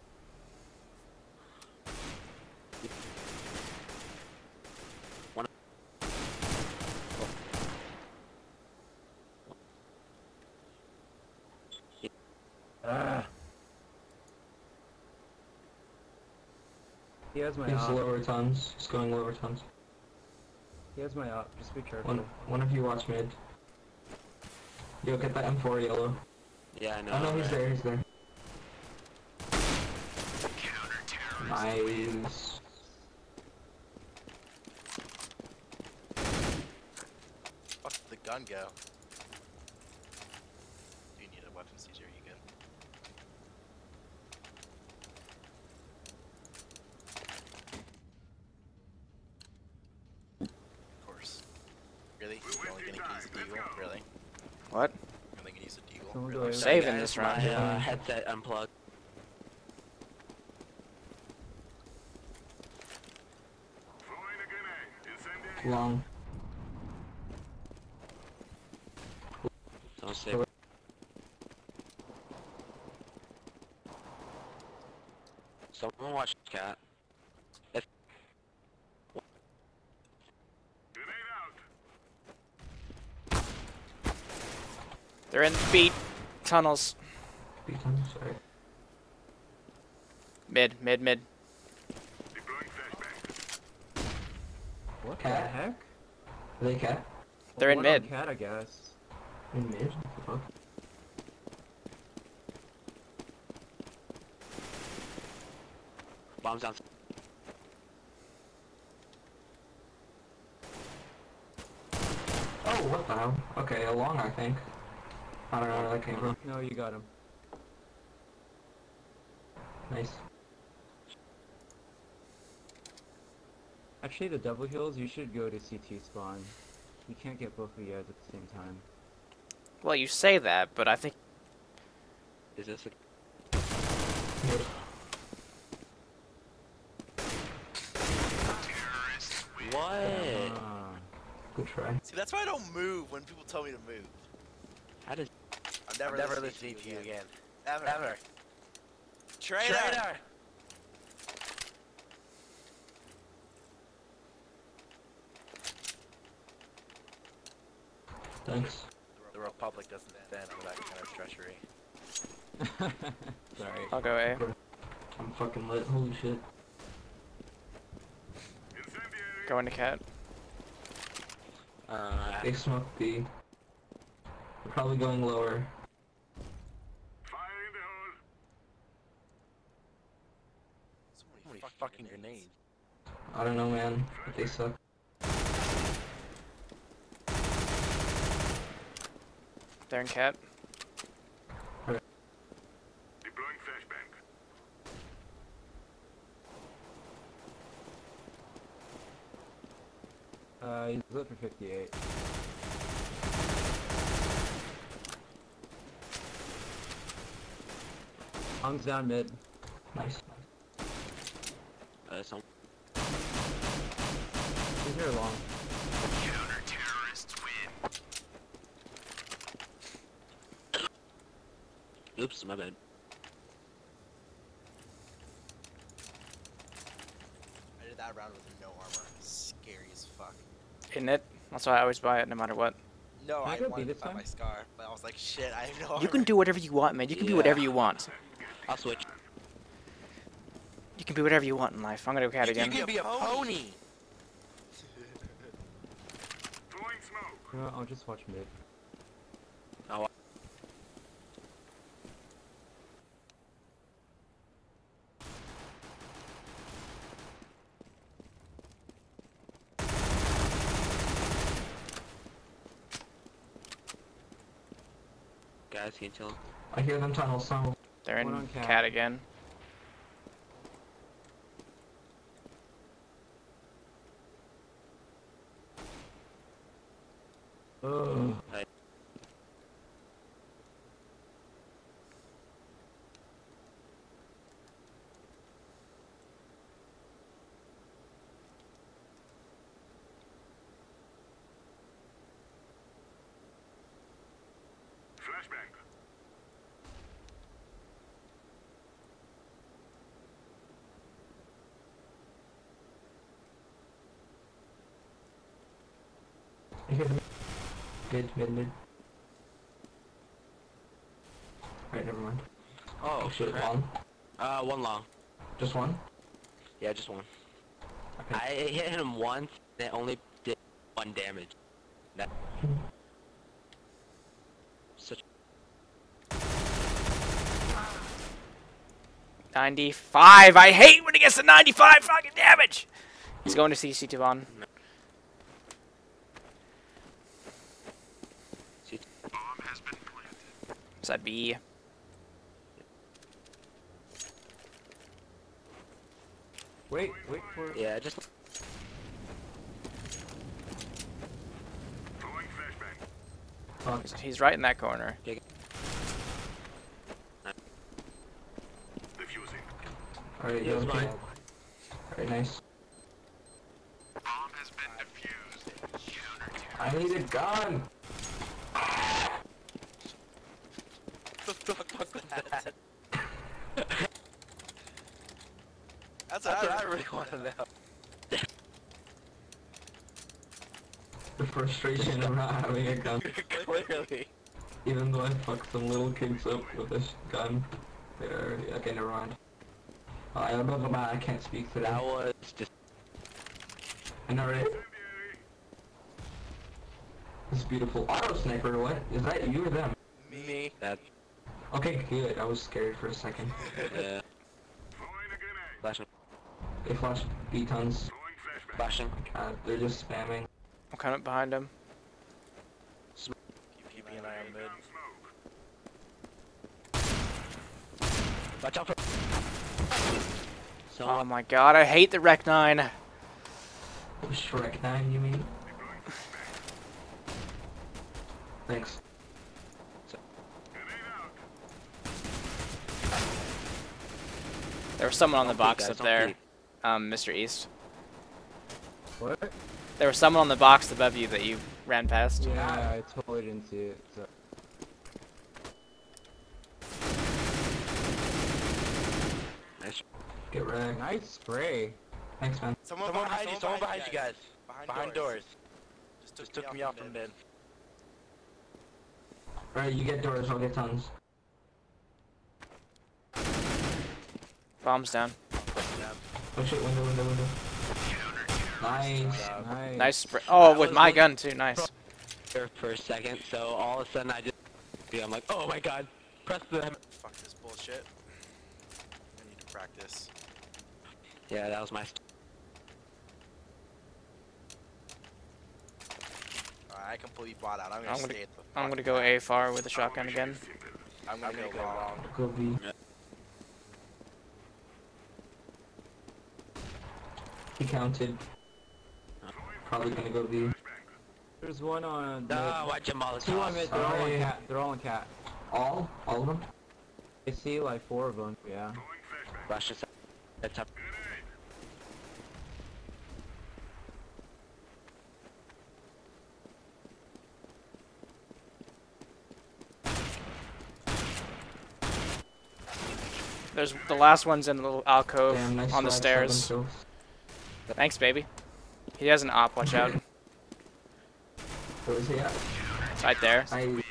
Ah. He has my He's op. lower tons. He's going lower tons. He has my op. Just be careful. One, one of you watch mid. Yo, get that M4 yellow. Yeah, I know. Oh no, he's there, he's there. Nice. Fuck the gun go? Do you need a weapon, CJ? Are you good? Really? You're only gonna use a deagle? Really? What? You're only gonna use a deagle? Someone Really? go Save. Saving Guys, this round. My uh, headset unplugged. Throwing a grenade. Incendiary. Long. Don't save. Someone watch cat. Grenade out. They're in B tunnels. Beacon, sorry. Mid, mid, mid. Deploying flashbang. What the heck? Are they cat? They're in mid. Cat, I guess. In mid? What the fuck? Bombs down. Oh, what the hell? Okay, a long, I think. I don't know where that came from. No, you got him. Nice. Actually, the double heals, you should go to CT spawn. You can't get both of you guys at the same time. Well, you say that, but I think Is this a Yep. what? Ah. Good try. See, that's why I don't move when people tell me to move. How did? I'm never, never listening, to you again. Ever. Ever. Traitor. Traitor. Thanks. The Republic doesn't stand for that kind of treachery. Sorry. I'll go A. I'm fucking lit. Holy shit. Going to cat. Uh, They smoked B. They're probably going lower. Fire in the hole. So many fucking grenades. I don't know, man. But they suck. They're in cat. Deploying flashbang. Uh, he's lit for 58. Hung's down mid. Nice. uh, some. He's here long. Counter-terrorists win. Oops, my bad. I did that round with no armor. Scary as fuck. In it. That's why I always buy it no matter what. No, I I go B wanted to buy my scar, but I was like, shit, I have no armor. You can do whatever you want, man. You can be whatever you want. I'll switch. You can be whatever you want in life. I'm gonna go cat again. You again. can be a pony. Throwing smoke. You know what, I'll just watch mid. Oh, Guys, can you tell? I hear them tunnels. so... They're in cat. cat again. Flashbang. I hear them. Mid, mid, mid. Alright, never mind. Oh, Oh shit, crap. long. Uh, one long. Just one? Yeah, just one. Okay. I hit him once, and it only did one damage. That. Such. 95. I hate when he gets the 95 fucking damage. He's going to CC Devon. Bomb has been planted. Is that B? Wait, wait for Yeah, just. fuck. He's right in that corner. Alright, He you was okay? mine. Alright, nice. Bomb has been defused. I need a gun! What the fuck was that? That's what I, I really want to know. The frustration of not having a gun. Clearly. Even though I fucked some little kids up with this gun. They're, okay, never mind. I, blah, blah, blah, I can't speak to That that. was just I know, right? This beautiful auto sniper, what? Is that you or them? Me. that. Okay, good. I was scared for a second. Flashing, They flashed B tons. flashing. God, uh, they're just spamming. I'm coming up behind I am mid. Watch out for. So Oh my god, I hate the Rec 9. Oh, Shrek 9, you mean? Thanks. There was someone on the box up guys, don't there. Peek. Um, Mr. East. What? There was someone on the box above you that you ran past. Yeah, I totally didn't see it. So. Nice. Get wrecked. Nice spray. Thanks, man. Someone, Someone behind you. Someone behind you guys. Behind doors. Just took, me out from mid. Alright, you get doors, I'll get tons. Bombs down. Oh shit, window, window, window. Nice. Nice. Nice. Oh, That with my gun too. Nice. For a second, so all of a sudden I just. Yeah, I'm like, oh my god. Press the. Fuck this bullshit. I need to practice. Yeah, that was my. St- Alright, I completely bought out. I'm gonna I'm gonna- stay at the. I'm gonna go A far with the shotgun again. I'm gonna, go, long. Go B. He counted. Probably gonna go B. There's one on. No, why'd you Two on mid. They're all on Sorry. cat. They're all on cat. All? All of them? I see like four of them. Yeah. Rush us. It's up. There's the last one's in the little alcove Damn, nice on the swag, stairs. Seven kills. Thanks, baby. He has an op. Watch out. Where is he at? right there. I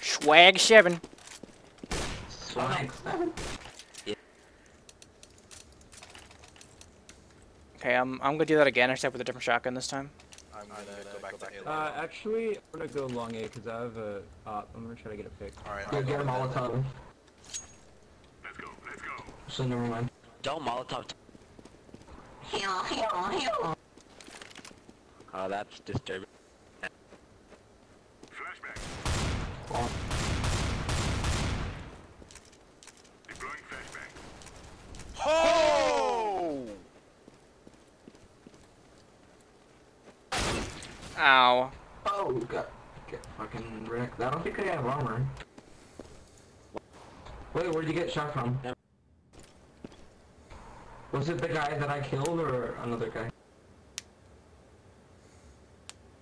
Swag seven. swag seven. Okay, I'm I'm gonna do that again, except with a different shotgun this time. I'm gonna, go back to A. Uh, actually, I'm gonna go long A because I have a. op. I'm gonna try to get a pick. Alright, Go I'll get a go with that. Molotov. So never mind. Don't Molotov. Oh, that's disturbing. Well, Oh! Ow. oh, got get fucking wrecked. I don't think I have armor. Wait, where'd you get shot from? Yep. Was it the guy that I killed or another guy? I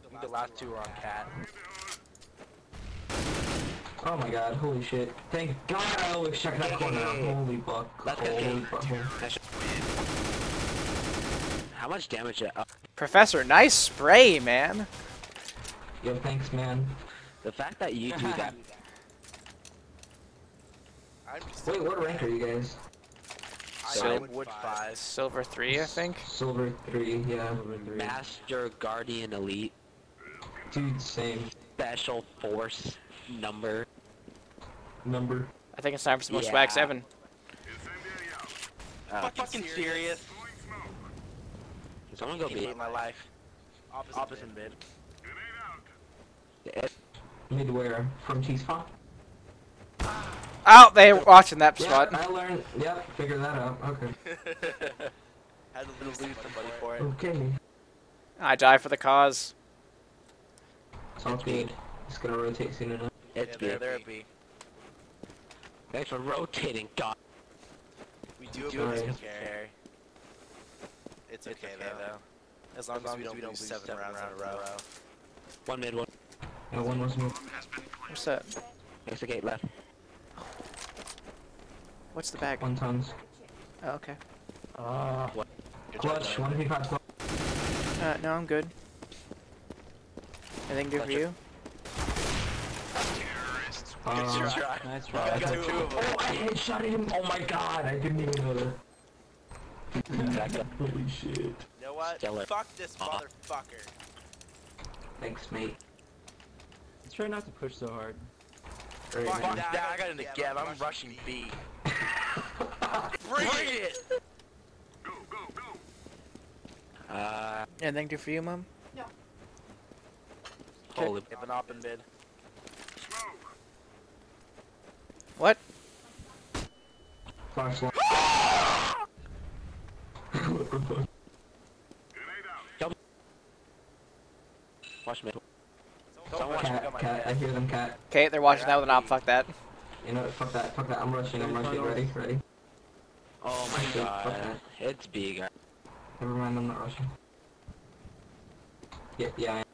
think the last two were on cat. Oh my god, holy shit. Thank god I always check that corner. Holy fuck. Holy good. fuck. How much damage? Uh, Professor, nice spray, man. Yo, thanks man. the fact that you do that. Wait, what rank are you guys? I am wood five. Silver three, I think. Silver 3, yeah. Over three. Master Guardian Elite Dude, same. Special Force number. Number. I think it's time for some more swag Yeah. seven. Uh, Fucking serious? someone go Can't B. believe my life. Opposite, Opposite mid. It- Midware. From T-Spawn? Oh, they were watching that Yeah, spot. I learned. Yep, figure that out. Okay. Had to lose somebody for it. Okay. I die for the cause. It's all good. It's gonna rotate soon enough. It's yeah, yeah, there, there be. Thanks for rotating, God. We do it Do because it. we care. It's okay, though. As long as, we don't lose seven, rounds, in a row. One mid, one. Yeah, one was moved. What's that? Next the gate left. What's the bag? One tons. Oh, okay. Ah. Good job, Clutch, one v five clutch. Uh, no, I'm good. Anything good for you? Uh, Good try. Nice I try. got two of them. Oh, I headshot him! Oh my god, I didn't even know that. Holy shit. You know what? Stellar. Fuck this Aw. motherfucker. Thanks, mate. Let's try not to push so hard. Fuck nice. that, I got into Gab, I'm rushing B. Bring it! Uh, Anything good for you, mom? holy. Give an op in mid. What? Flash long. what the fuck? Watch mid. Watch me Cat, cat, I hear them, cat. Okay, they're watching that with an op. Fuck that. You know, what, fuck that, fuck that, I'm rushing, I'm rushing, ready, ready. Oh my Shit, god. that. It's B, guys. Never mind, I'm not rushing. Yeah, yeah, I am.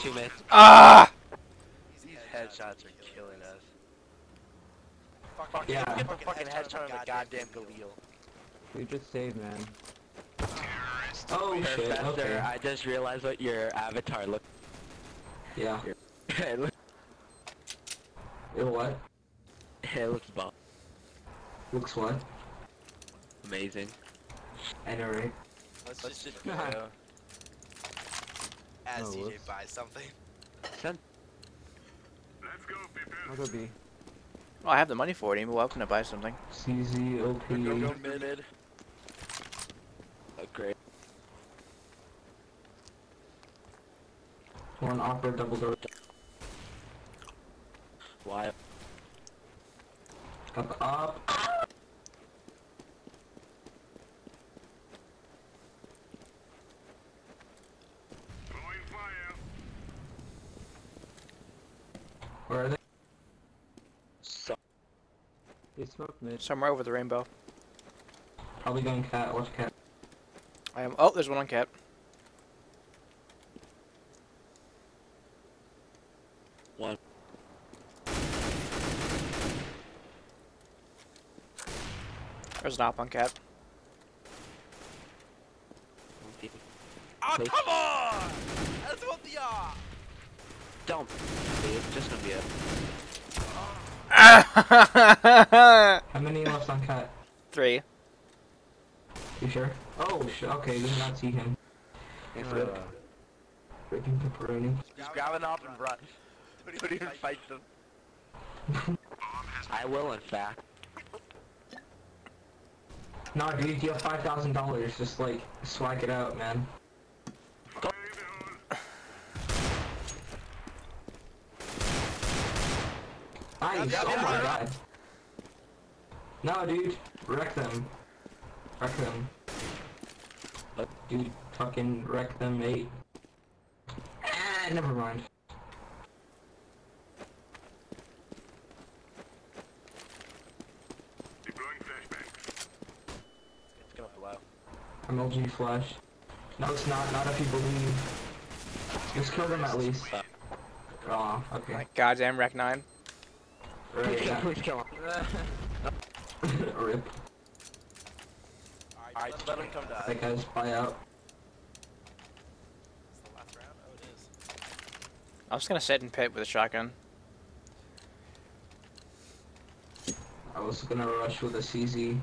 Two mid. Ah! These headshots are killing us. Fuck, Yeah. Get the fucking headshot on the goddamn Galil. We just saved, man. Oh shit, Professor, okay. I just realized what your avatar looked Yeah. it looks It it looks bomb. Looks what? Amazing. I know, right? Let's just go. Oh, As CJ whoops. buys something. Send I'll go B. Oh, I have the money for it. Even welcome to buy something. CZ, OP. Go, go mid. mid. oh, great. One offer, double door. Why? Up, up. Where are they? So They smoked mid. Somewhere over the rainbow. Probably going cat, watch cat. I am. Oh, there's one on cat. There's an op on cat. Oh, Please. come on! That's what the op! Don't. It's just gonna be a. How many left on cat? Three. You sure? Oh, sh okay, did not see him. Uh, Freaking pepperoni. Just grab an op and run. Don't even fight them. I will, in fact. Nah, dude, you have five thousand dollars. Just like swag it out, man. Nice. Oh my god. No, dude, wreck them. Wreck them. Dude, fucking wreck them, mate. Ah, never mind. It's gonna blow. MLG flash. No, it's not. Not if you believe. Just kill them at least. Oh, okay. My goddamn Rec 9. Please Right, kill, yeah. please kill him. Rip. Alright, let him come to us. That guy's buyout. It's the last round? Oh, it is. I'm just gonna sit in pit with a shotgun. I was gonna rush with a CZ.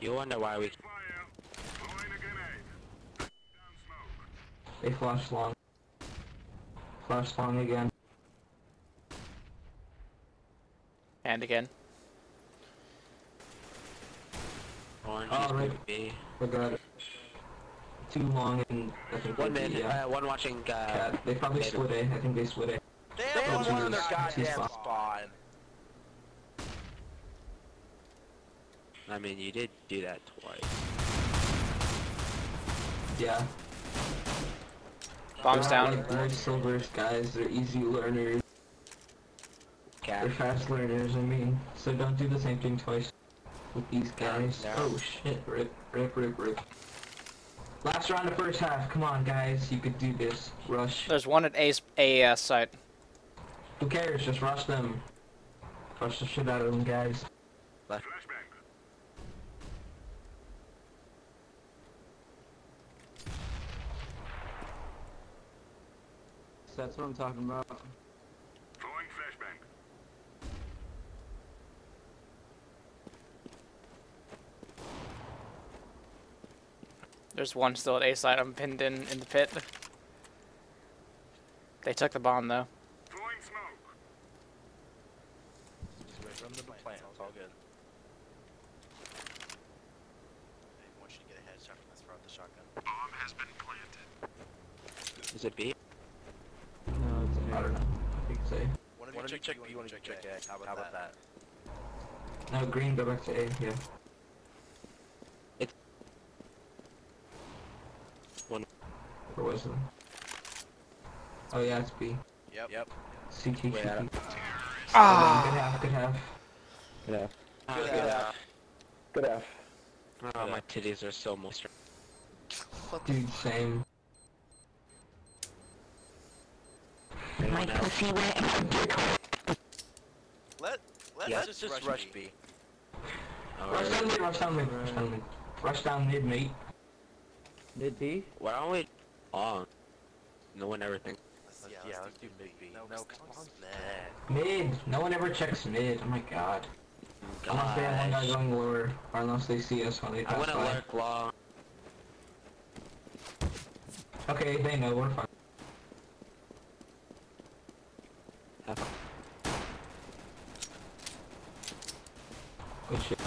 You wonder why we. They flash long. Flash long again. And again. Orange Oh, is right. B. We got too long and I think One they- mid. yeah. Uh, one watching. Uh, Yeah, they probably mid. split A. I think they split A. They Oh, have one in their Jesus. Jesus. goddamn spawn. I mean, you did do that twice. Yeah. Bombs They're not down. Like gold silvers, guys. They're easy learners. Cat. They're fast learners. I mean, so don't do the same thing twice with these guys. no. Oh shit! Rip, rip, rip, rip. Last round of first half. Come on, guys. You could do this. Rush. There's one at A's AES uh, site. Who cares? Just rush them. Rush the shit out of them, guys. So that's what I'm talking about. Throwing flashbang. There's one still at A site. I'm pinned in in the pit. They took the bomb though. Throwing smoke. Just wait for them to plant. It's all good. I want you to get a headshot from this front the shotgun. Bomb has been planted. Is it B? No, it's I don't know. I think so. One of you check, check B, one of you check A. How about, that? No, green. Go back to A. Yeah. One. Where was it? Oh yeah, it's B. Yep. Yep. CT. Wait, I CT. don't- Good Ah! half. Good half. Yeah. Good Good half. Good F. Oh, my titties are so moist. Dude, same. Anyone else? Let let Yeah, let's just- just, just rush, rush B. Rush Alright. down mid. Rush down mid. Rush down mid. Rush down mid, mate. Mid B? Why don't we long? No one ever thinks. Let's, yeah, let's, do mid B. No, no, come on. Mid. No one ever checks mid. Oh my god. Unless they have one guy going lower, or unless they see us when they I'm pass gonna by. lurk long. Okay, they know. We're fine. Good shit.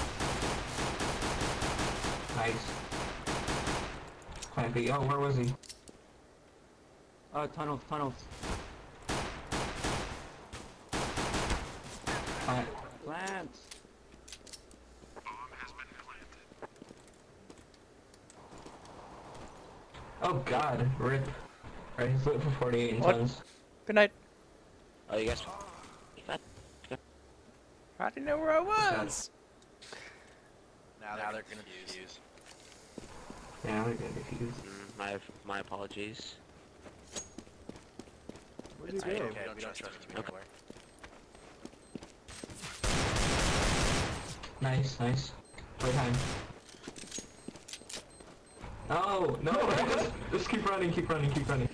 Nice. Plant B. Oh, where was he? Uh, oh, tunnels, tunnels. Plant. Plants! Bomb has been planted. Oh god, rip. Alright, he's lit for 48 What? tons. Good night. Oh, you guys. I didn't know where I was. Now, now they're gonna defuse. Yeah, we're gonna defuse. Mm, my my apologies. Where'd It's you okay, go? we don't trust you Okay. anymore. Nice, nice. Play time. No, no, just, just keep running, keep running, keep running.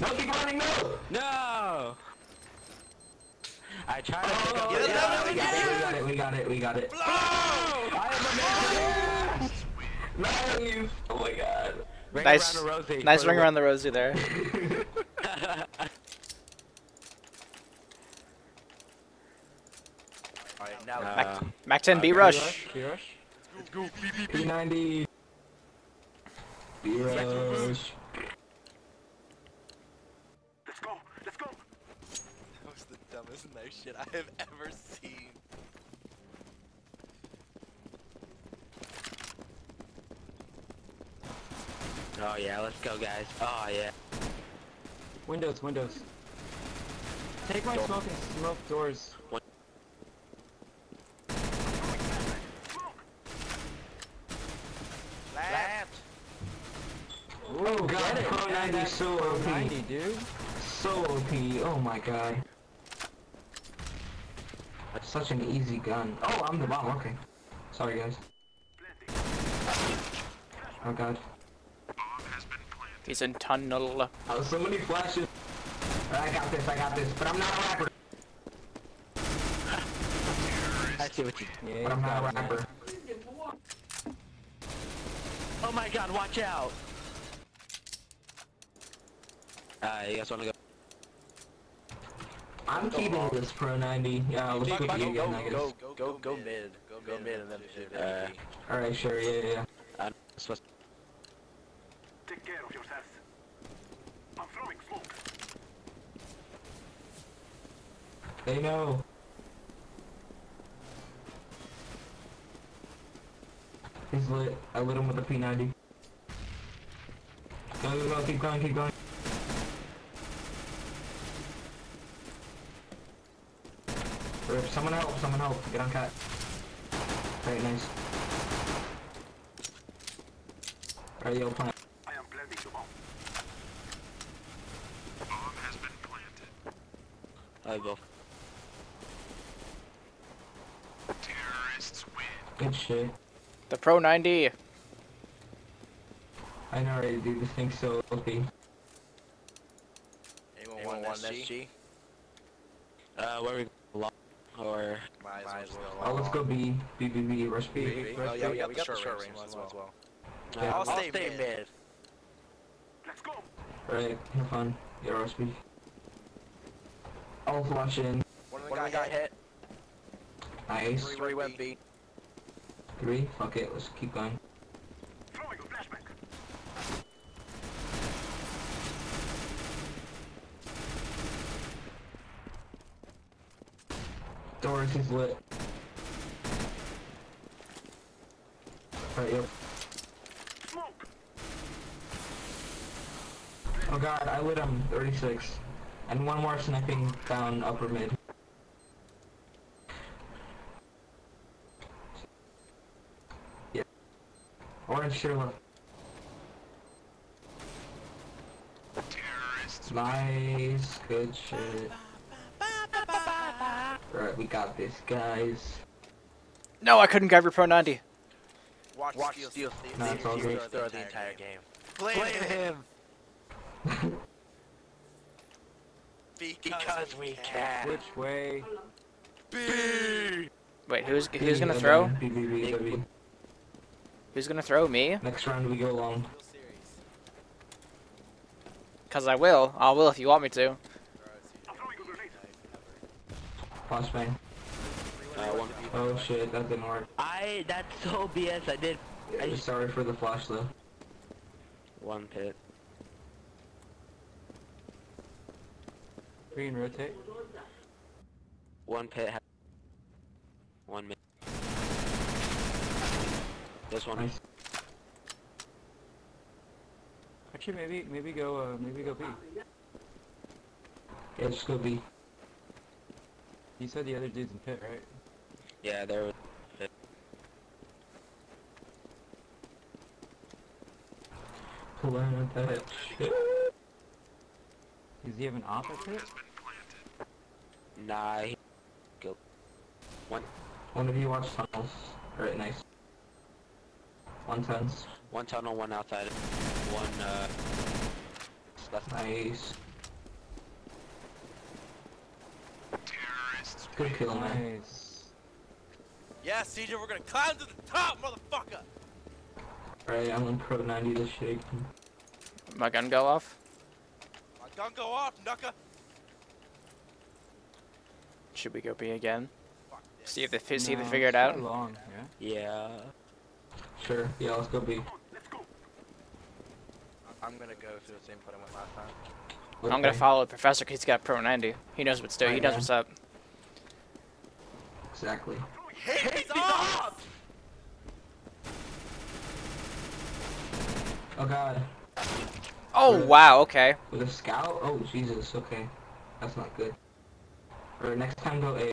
No, keep running, no! No! I tried to pick up Oh, the yeah, we got it, we got it, we got it, we got it. I am a Nice! Oh my god. Ring Nice- around the rosy Nice ring around the rosy there. win. Alright, now Uh, Mac 10 B rush. B rush? P90. B rush. Let's go. Let's go. that was the dumbest knife shit I have ever seen. oh yeah, let's go guys. Oh yeah. Windows, windows. Take my Door. smoke and smoke doors. Left. Oh god, Pro 90 so OP. 90, dude. So OP, oh my god. That's such an easy gun. Oh, I'm the bomb, okay. Sorry guys. Oh god. Bomb has been planted. He's in tunnel. Oh, so many flashes. I got this, I got this, but I'm not a rapper. I see what you. Yeah, But I'm not a got it, man. rapper. Oh my god, watch out! Uh, you guys wanna go? I'm keeping this Pro 90. Yeah, let's Go, flip go, you go, again, I guess. go, go, go, go mid. Go, go mid and then do Uh. Alright, sure, yeah, yeah, yeah. I'm supposed Take care of yourselves. I'm throwing smoke. They know. He's lit. I lit him with a P90. Go, go, go, keep going, keep going. Rip, someone help, someone help. Get on cat. Very nice. Alright, yo, plant. Bomb has been planted. I go. Terrorists win. Good shit. The Pro 90. I know, right, dude, this thing's so OP. Anyone, Anyone want want an an SG? Uh, where we go? Or Might Might as as well. Oh, let's go B. B, B, B, rush B. B. Oh yeah, we got the short range one as well. Yeah. I'll stay mid. Let's go. Alright, have fun. Get rush B. I'll flash in. One of one them of them got hit. Nice. Three went B. Three. Fuck it, let's keep going. Doors is lit. Alright, yep. Oh god, I lit him 36. And one more sniping down upper mid. Yep. Orange. Terrorists Nice, good shit. Alright, we got this, guys. No, I couldn't grab your Pro 90. Watch, Watch Steel Steel Steel Nah, it's all good. throw the entire game. Blame, Blame him him because, because we can. Which way? B. Wait, who's who's gonna throw? B, B, B, B, B. Who's gonna throw me? Next round we go long. Cause I will. I will if you want me to. Flashbang. Uh. Oh shit, that didn't work. I. That's so BS. I did I just- Sorry for the flash though. one pit. Green rotate. One pit. ha- One mid. This one. Nice. Actually, maybe maybe go uh, maybe go B. Yeah, just go B. You said the other dude's in pit, right? Yeah, there was. Pulling that shit. Does he have an op at pit? Nah. He, go. One. One of you watch tunnels. Alright, nice. One tens. One tunnel. One outside. One. Uh. Left. Nice. Good kill, man. Nice. Yeah, CJ, we're gonna climb to the top, motherfucker. Alright, I'm on Pro 90 to shake. My gun go off. My gun go off, knucker. Should we go B again? See if they fi- see if they figure it out. long, yeah. Yeah. Sure, yeah, let's go B. I'm gonna go through the same put I went last time. I'm gonna follow the professor 'cause he's got Pro 90. He knows what's doing. He knows yeah. what's up. Exactly. He's off! Oh god. Oh Right. wow. Okay. With a scout? Oh Jesus, okay. That's not good. Alright, next time go A. Eh.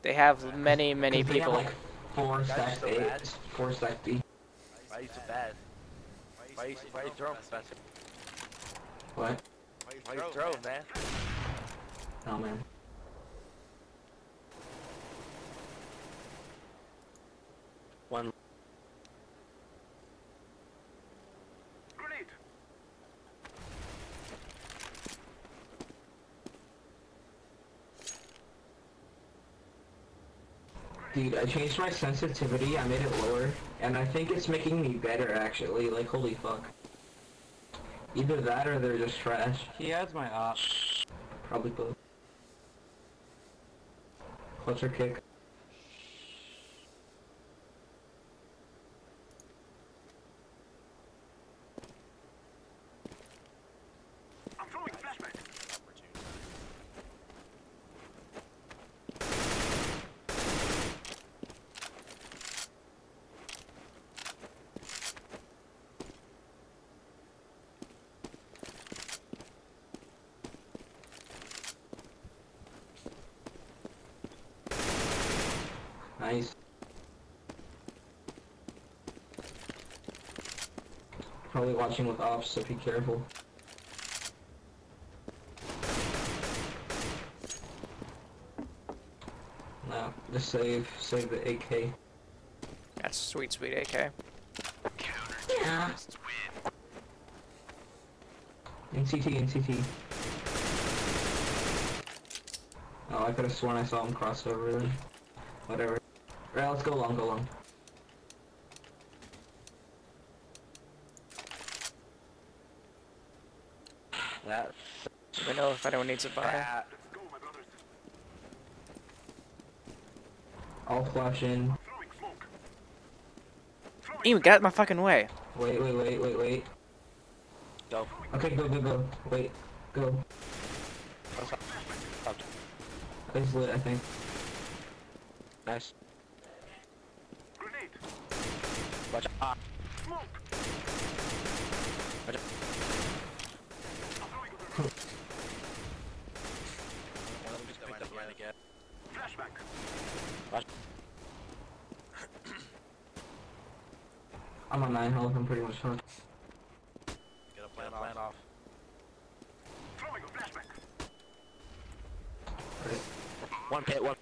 They have many many 'Cause they have, people. like four Guys, stack so A, bad. four stack B. Why are you so bad? Why you, why you throwing, Professor? What? Why you throwing, man? Oh man. One. Dude, I changed my sensitivity, I made it lower, and I think it's making me better actually, like holy fuck. Either that or they're just trash. He has my op. Probably both. Clutch or kick. probably watching with ops, so be careful. Now, No, just save, save the AK. That's sweet, sweet AK. Counter-terrorists win. In CT, in CT. Oh, I could have sworn I saw him cross over then. Whatever. Right, let's go long, go long. That's Do we know if anyone needs a buy? bad. I'll flash in. Ew, get out of my fucking way. Wait, wait, wait, wait, wait. Go. Okay, go, go, go. Wait, go. It's lit, I think. Nice. Watch out. Watch out. Let me just pick up mine again. Watch. I'm on 9 health, I'm pretty much fucked. Get a plan, plan off. Right. One pit, one.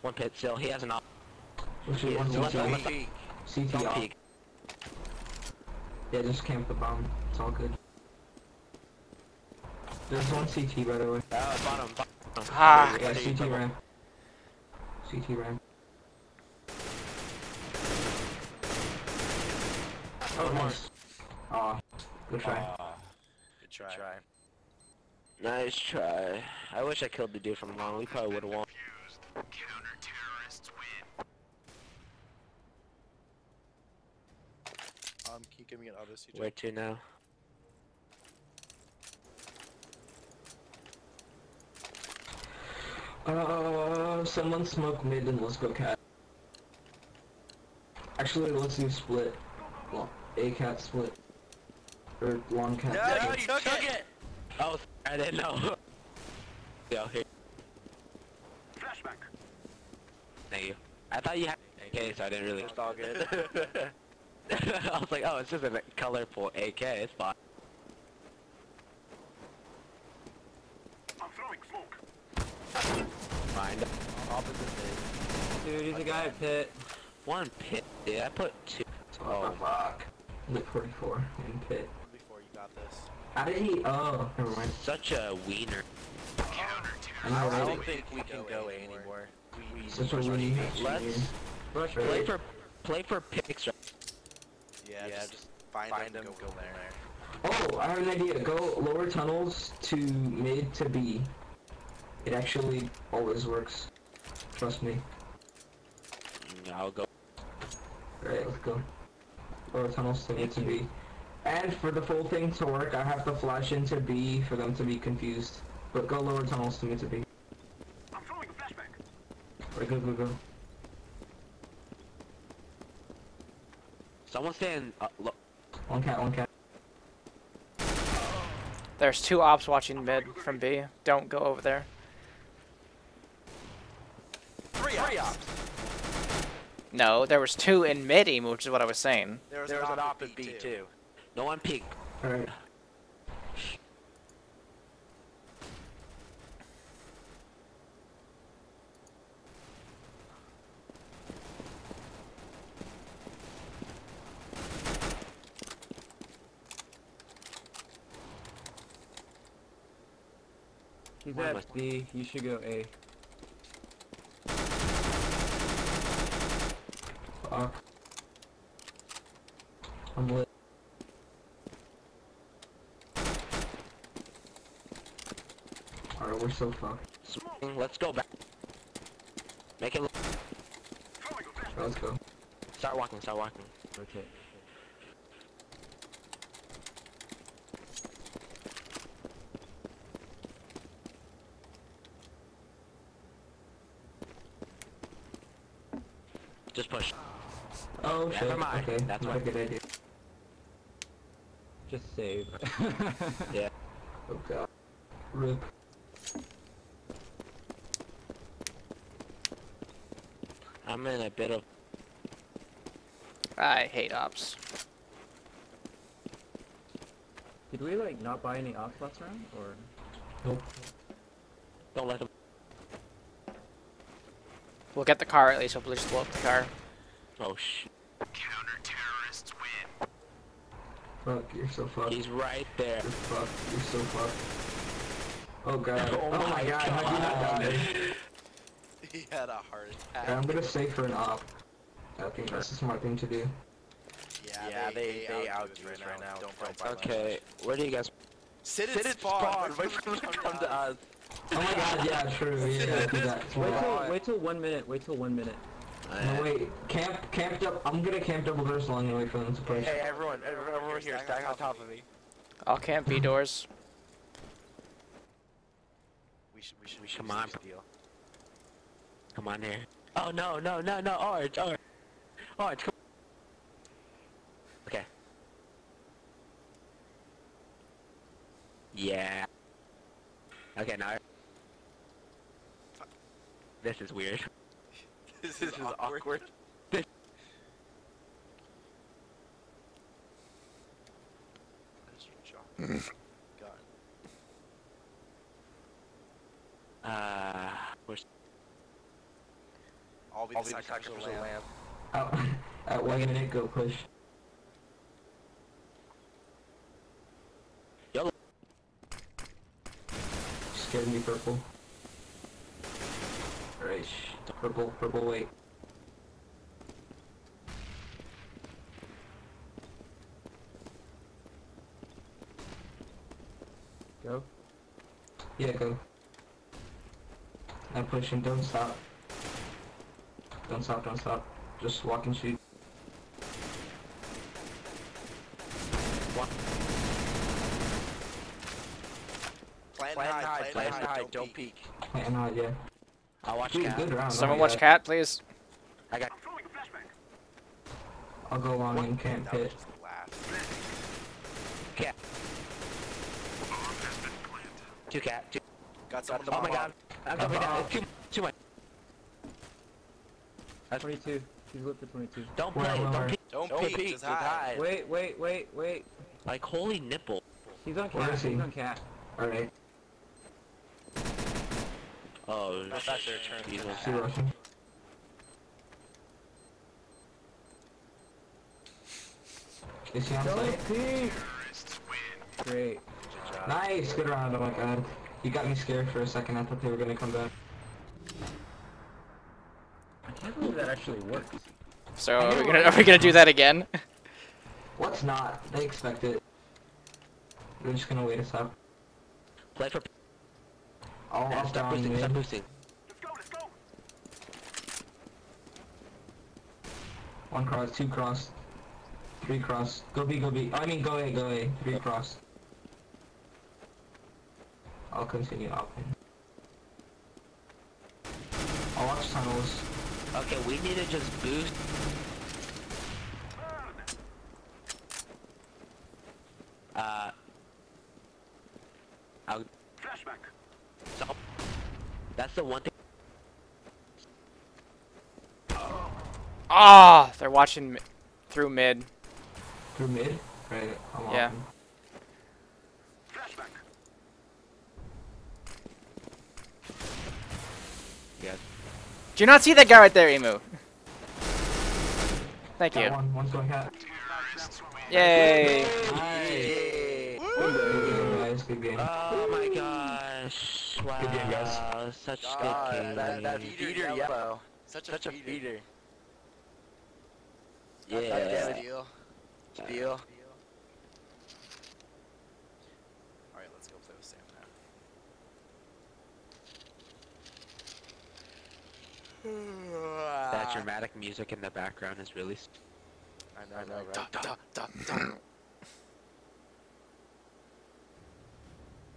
One pit still. He has an op. Which He is is one left, CT. left, CT Don't off. peek. Yeah, just camp the bomb. It's all good. There's one CT by the way. Uh, bottom, bottom. Ah. Yeah, Ready, CT double. ramp. CT ramp. Oh, nice. Aw, good try. Aw, Good try. nice try. I wish I killed the dude from long. We probably would have won. Fused. Counter-terrorists win. Um, can you give me an auto CJ? Where to now? Uh, someone smoke mid and let's go cat. Actually, let's do split. Well, A cat split. Or long cat. No, split. you took it! Oh, I didn't know. Yo, here. Flashback. Thank you. I thought you had AK, so I didn't really. It's all good. I was like, oh, it's just a colorful AK. It's fine. I'm throwing smoke. Mind. Opposite. Dude, he's a guy at pit. One pit. Yeah, I put two. Oh, fuck. Lit 44 in pit. Before you got this. How did he? Oh, never mind. Such a wiener. I know, I don't think we can go A anymore. We, we Such a weenie. Let's Rush play pit. for play for picks. right? yeah, Yeah, just, just find, find them, them, go, go there. Oh, I have an idea. Go lower tunnels to mid to B. It actually always works. Trust me. I'll go. Alright, let's go. Lower tunnels to mid to you. B. And for the full thing to work, I have to flash into B for them to be confused. But go lower tunnels to mid to B. Right, go, go, go. Someone stand. Uh, lo- One cat, one cat. There's two ops watching mid from B. Don't go over there. Three ops. No, there was two in mid aim, which is what I was saying. There was, There was an an op op at B too. no one peek. Alright. He's at B. You should go A. Fuck. I'm lit. Alright, we're so fucked. Let's go back. Make it. Look. Let's go. Start walking. Start walking. Okay. Just push. Oh Never shit. mind, Okay, that's not a good idea. Just save. Yeah. Oh god. Rip. I'm in a bit of. I hate ops. Did we like not buy any ops last round, or? Nope. Don't let them. We'll get the car at least. Hopefully, just blow up the car. Oh sh. Counter-terrorists win. Fuck, you're so fucked. He's right there. You're fucked. You're so fucked. Oh god. Oh Oh, my my god, how did you not die? He had a heart attack. Okay, I'm gonna save for an op. I think that's a smart thing to do. Yeah, they they, outdo us right now. Don't fight by Okay, where do you guys? Sit Sit in in spawn. spawn. Wait for them to come to us. Oh my god, yeah, true. Yeah, yeah, do that. Wait till wait till one minute. Wait till one minute. No, wait. Camp, camp up. I'm gonna camp double doors long and wait for them to push. Hey, everyone, everyone over here, stack on top of me. I'll camp B doors. We should, we should, we Come on. use this deal. Come on here. Oh no no no no orange orange orange. Come. Okay. Yeah. Okay now. This is weird. This is awkward. God. Uh, where's I'll be I'll the sacrificial sacrificial lamb. Out, at one minute, go push. Yellow. Scared me purple. Alright, purple, purple, wait. Go. Yeah, go. I'm pushing, don't stop. Don't stop, don't stop. Just walk and shoot. Plant, Plant high, high, plant, plant high, high, don't, don't peek. And uh, yeah. I'll watch Dude, cat. round. oh Someone watch God. cat, please. I got I'll go long and camp That was pit. just the last. cat. Two cat. Two. Got someone to Oh my bomb. god. I'm coming down. Too too much. That's 22. He's lit for 22. Don't Where, play. where, Don't where? peek. Don't, Don't peek, peek. just Just hide. hide. Wait, wait, wait, wait. Like holy nipple. He's on cat. he? He's on cat. Alright, Oh, That's not their turn. Jesus. see Russian. Is he on site? Don't peek! Great. Good job. Nice, good round, oh my god. You got me scared for a second, I thought they were gonna come back. I can't believe that actually worked. So are we gonna are we gonna do that again? What's not? They expect it. They're just gonna wait us up. Play for. All And up, stop down, boosting. mid. Stop boosting. One cross, two cross, three cross. Go B, go B. I mean, go A, go A. Three cross. I'll continue up. I'll watch tunnels. Okay, we need to just boost. Uh. I'll. Flashback. So, that's the one thing. Ah, they're watching mi- through mid. Through mid? Right, I'm Yeah. walking. Do you not see that guy right there, Emu? Thank you. one, one's going hat. Yay! Nice. Good game, guys. Oh my gosh! Wow. Good game, guys. Such God, good game. that, that feeder yellow. Such a Such a feeder. feeder. Yeah. Yeah. Steal. Steal. that dramatic music in the background is really. I know, I know, right? Duh, duh, duh, duh.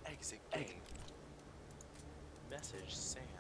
Exit game. Message sent.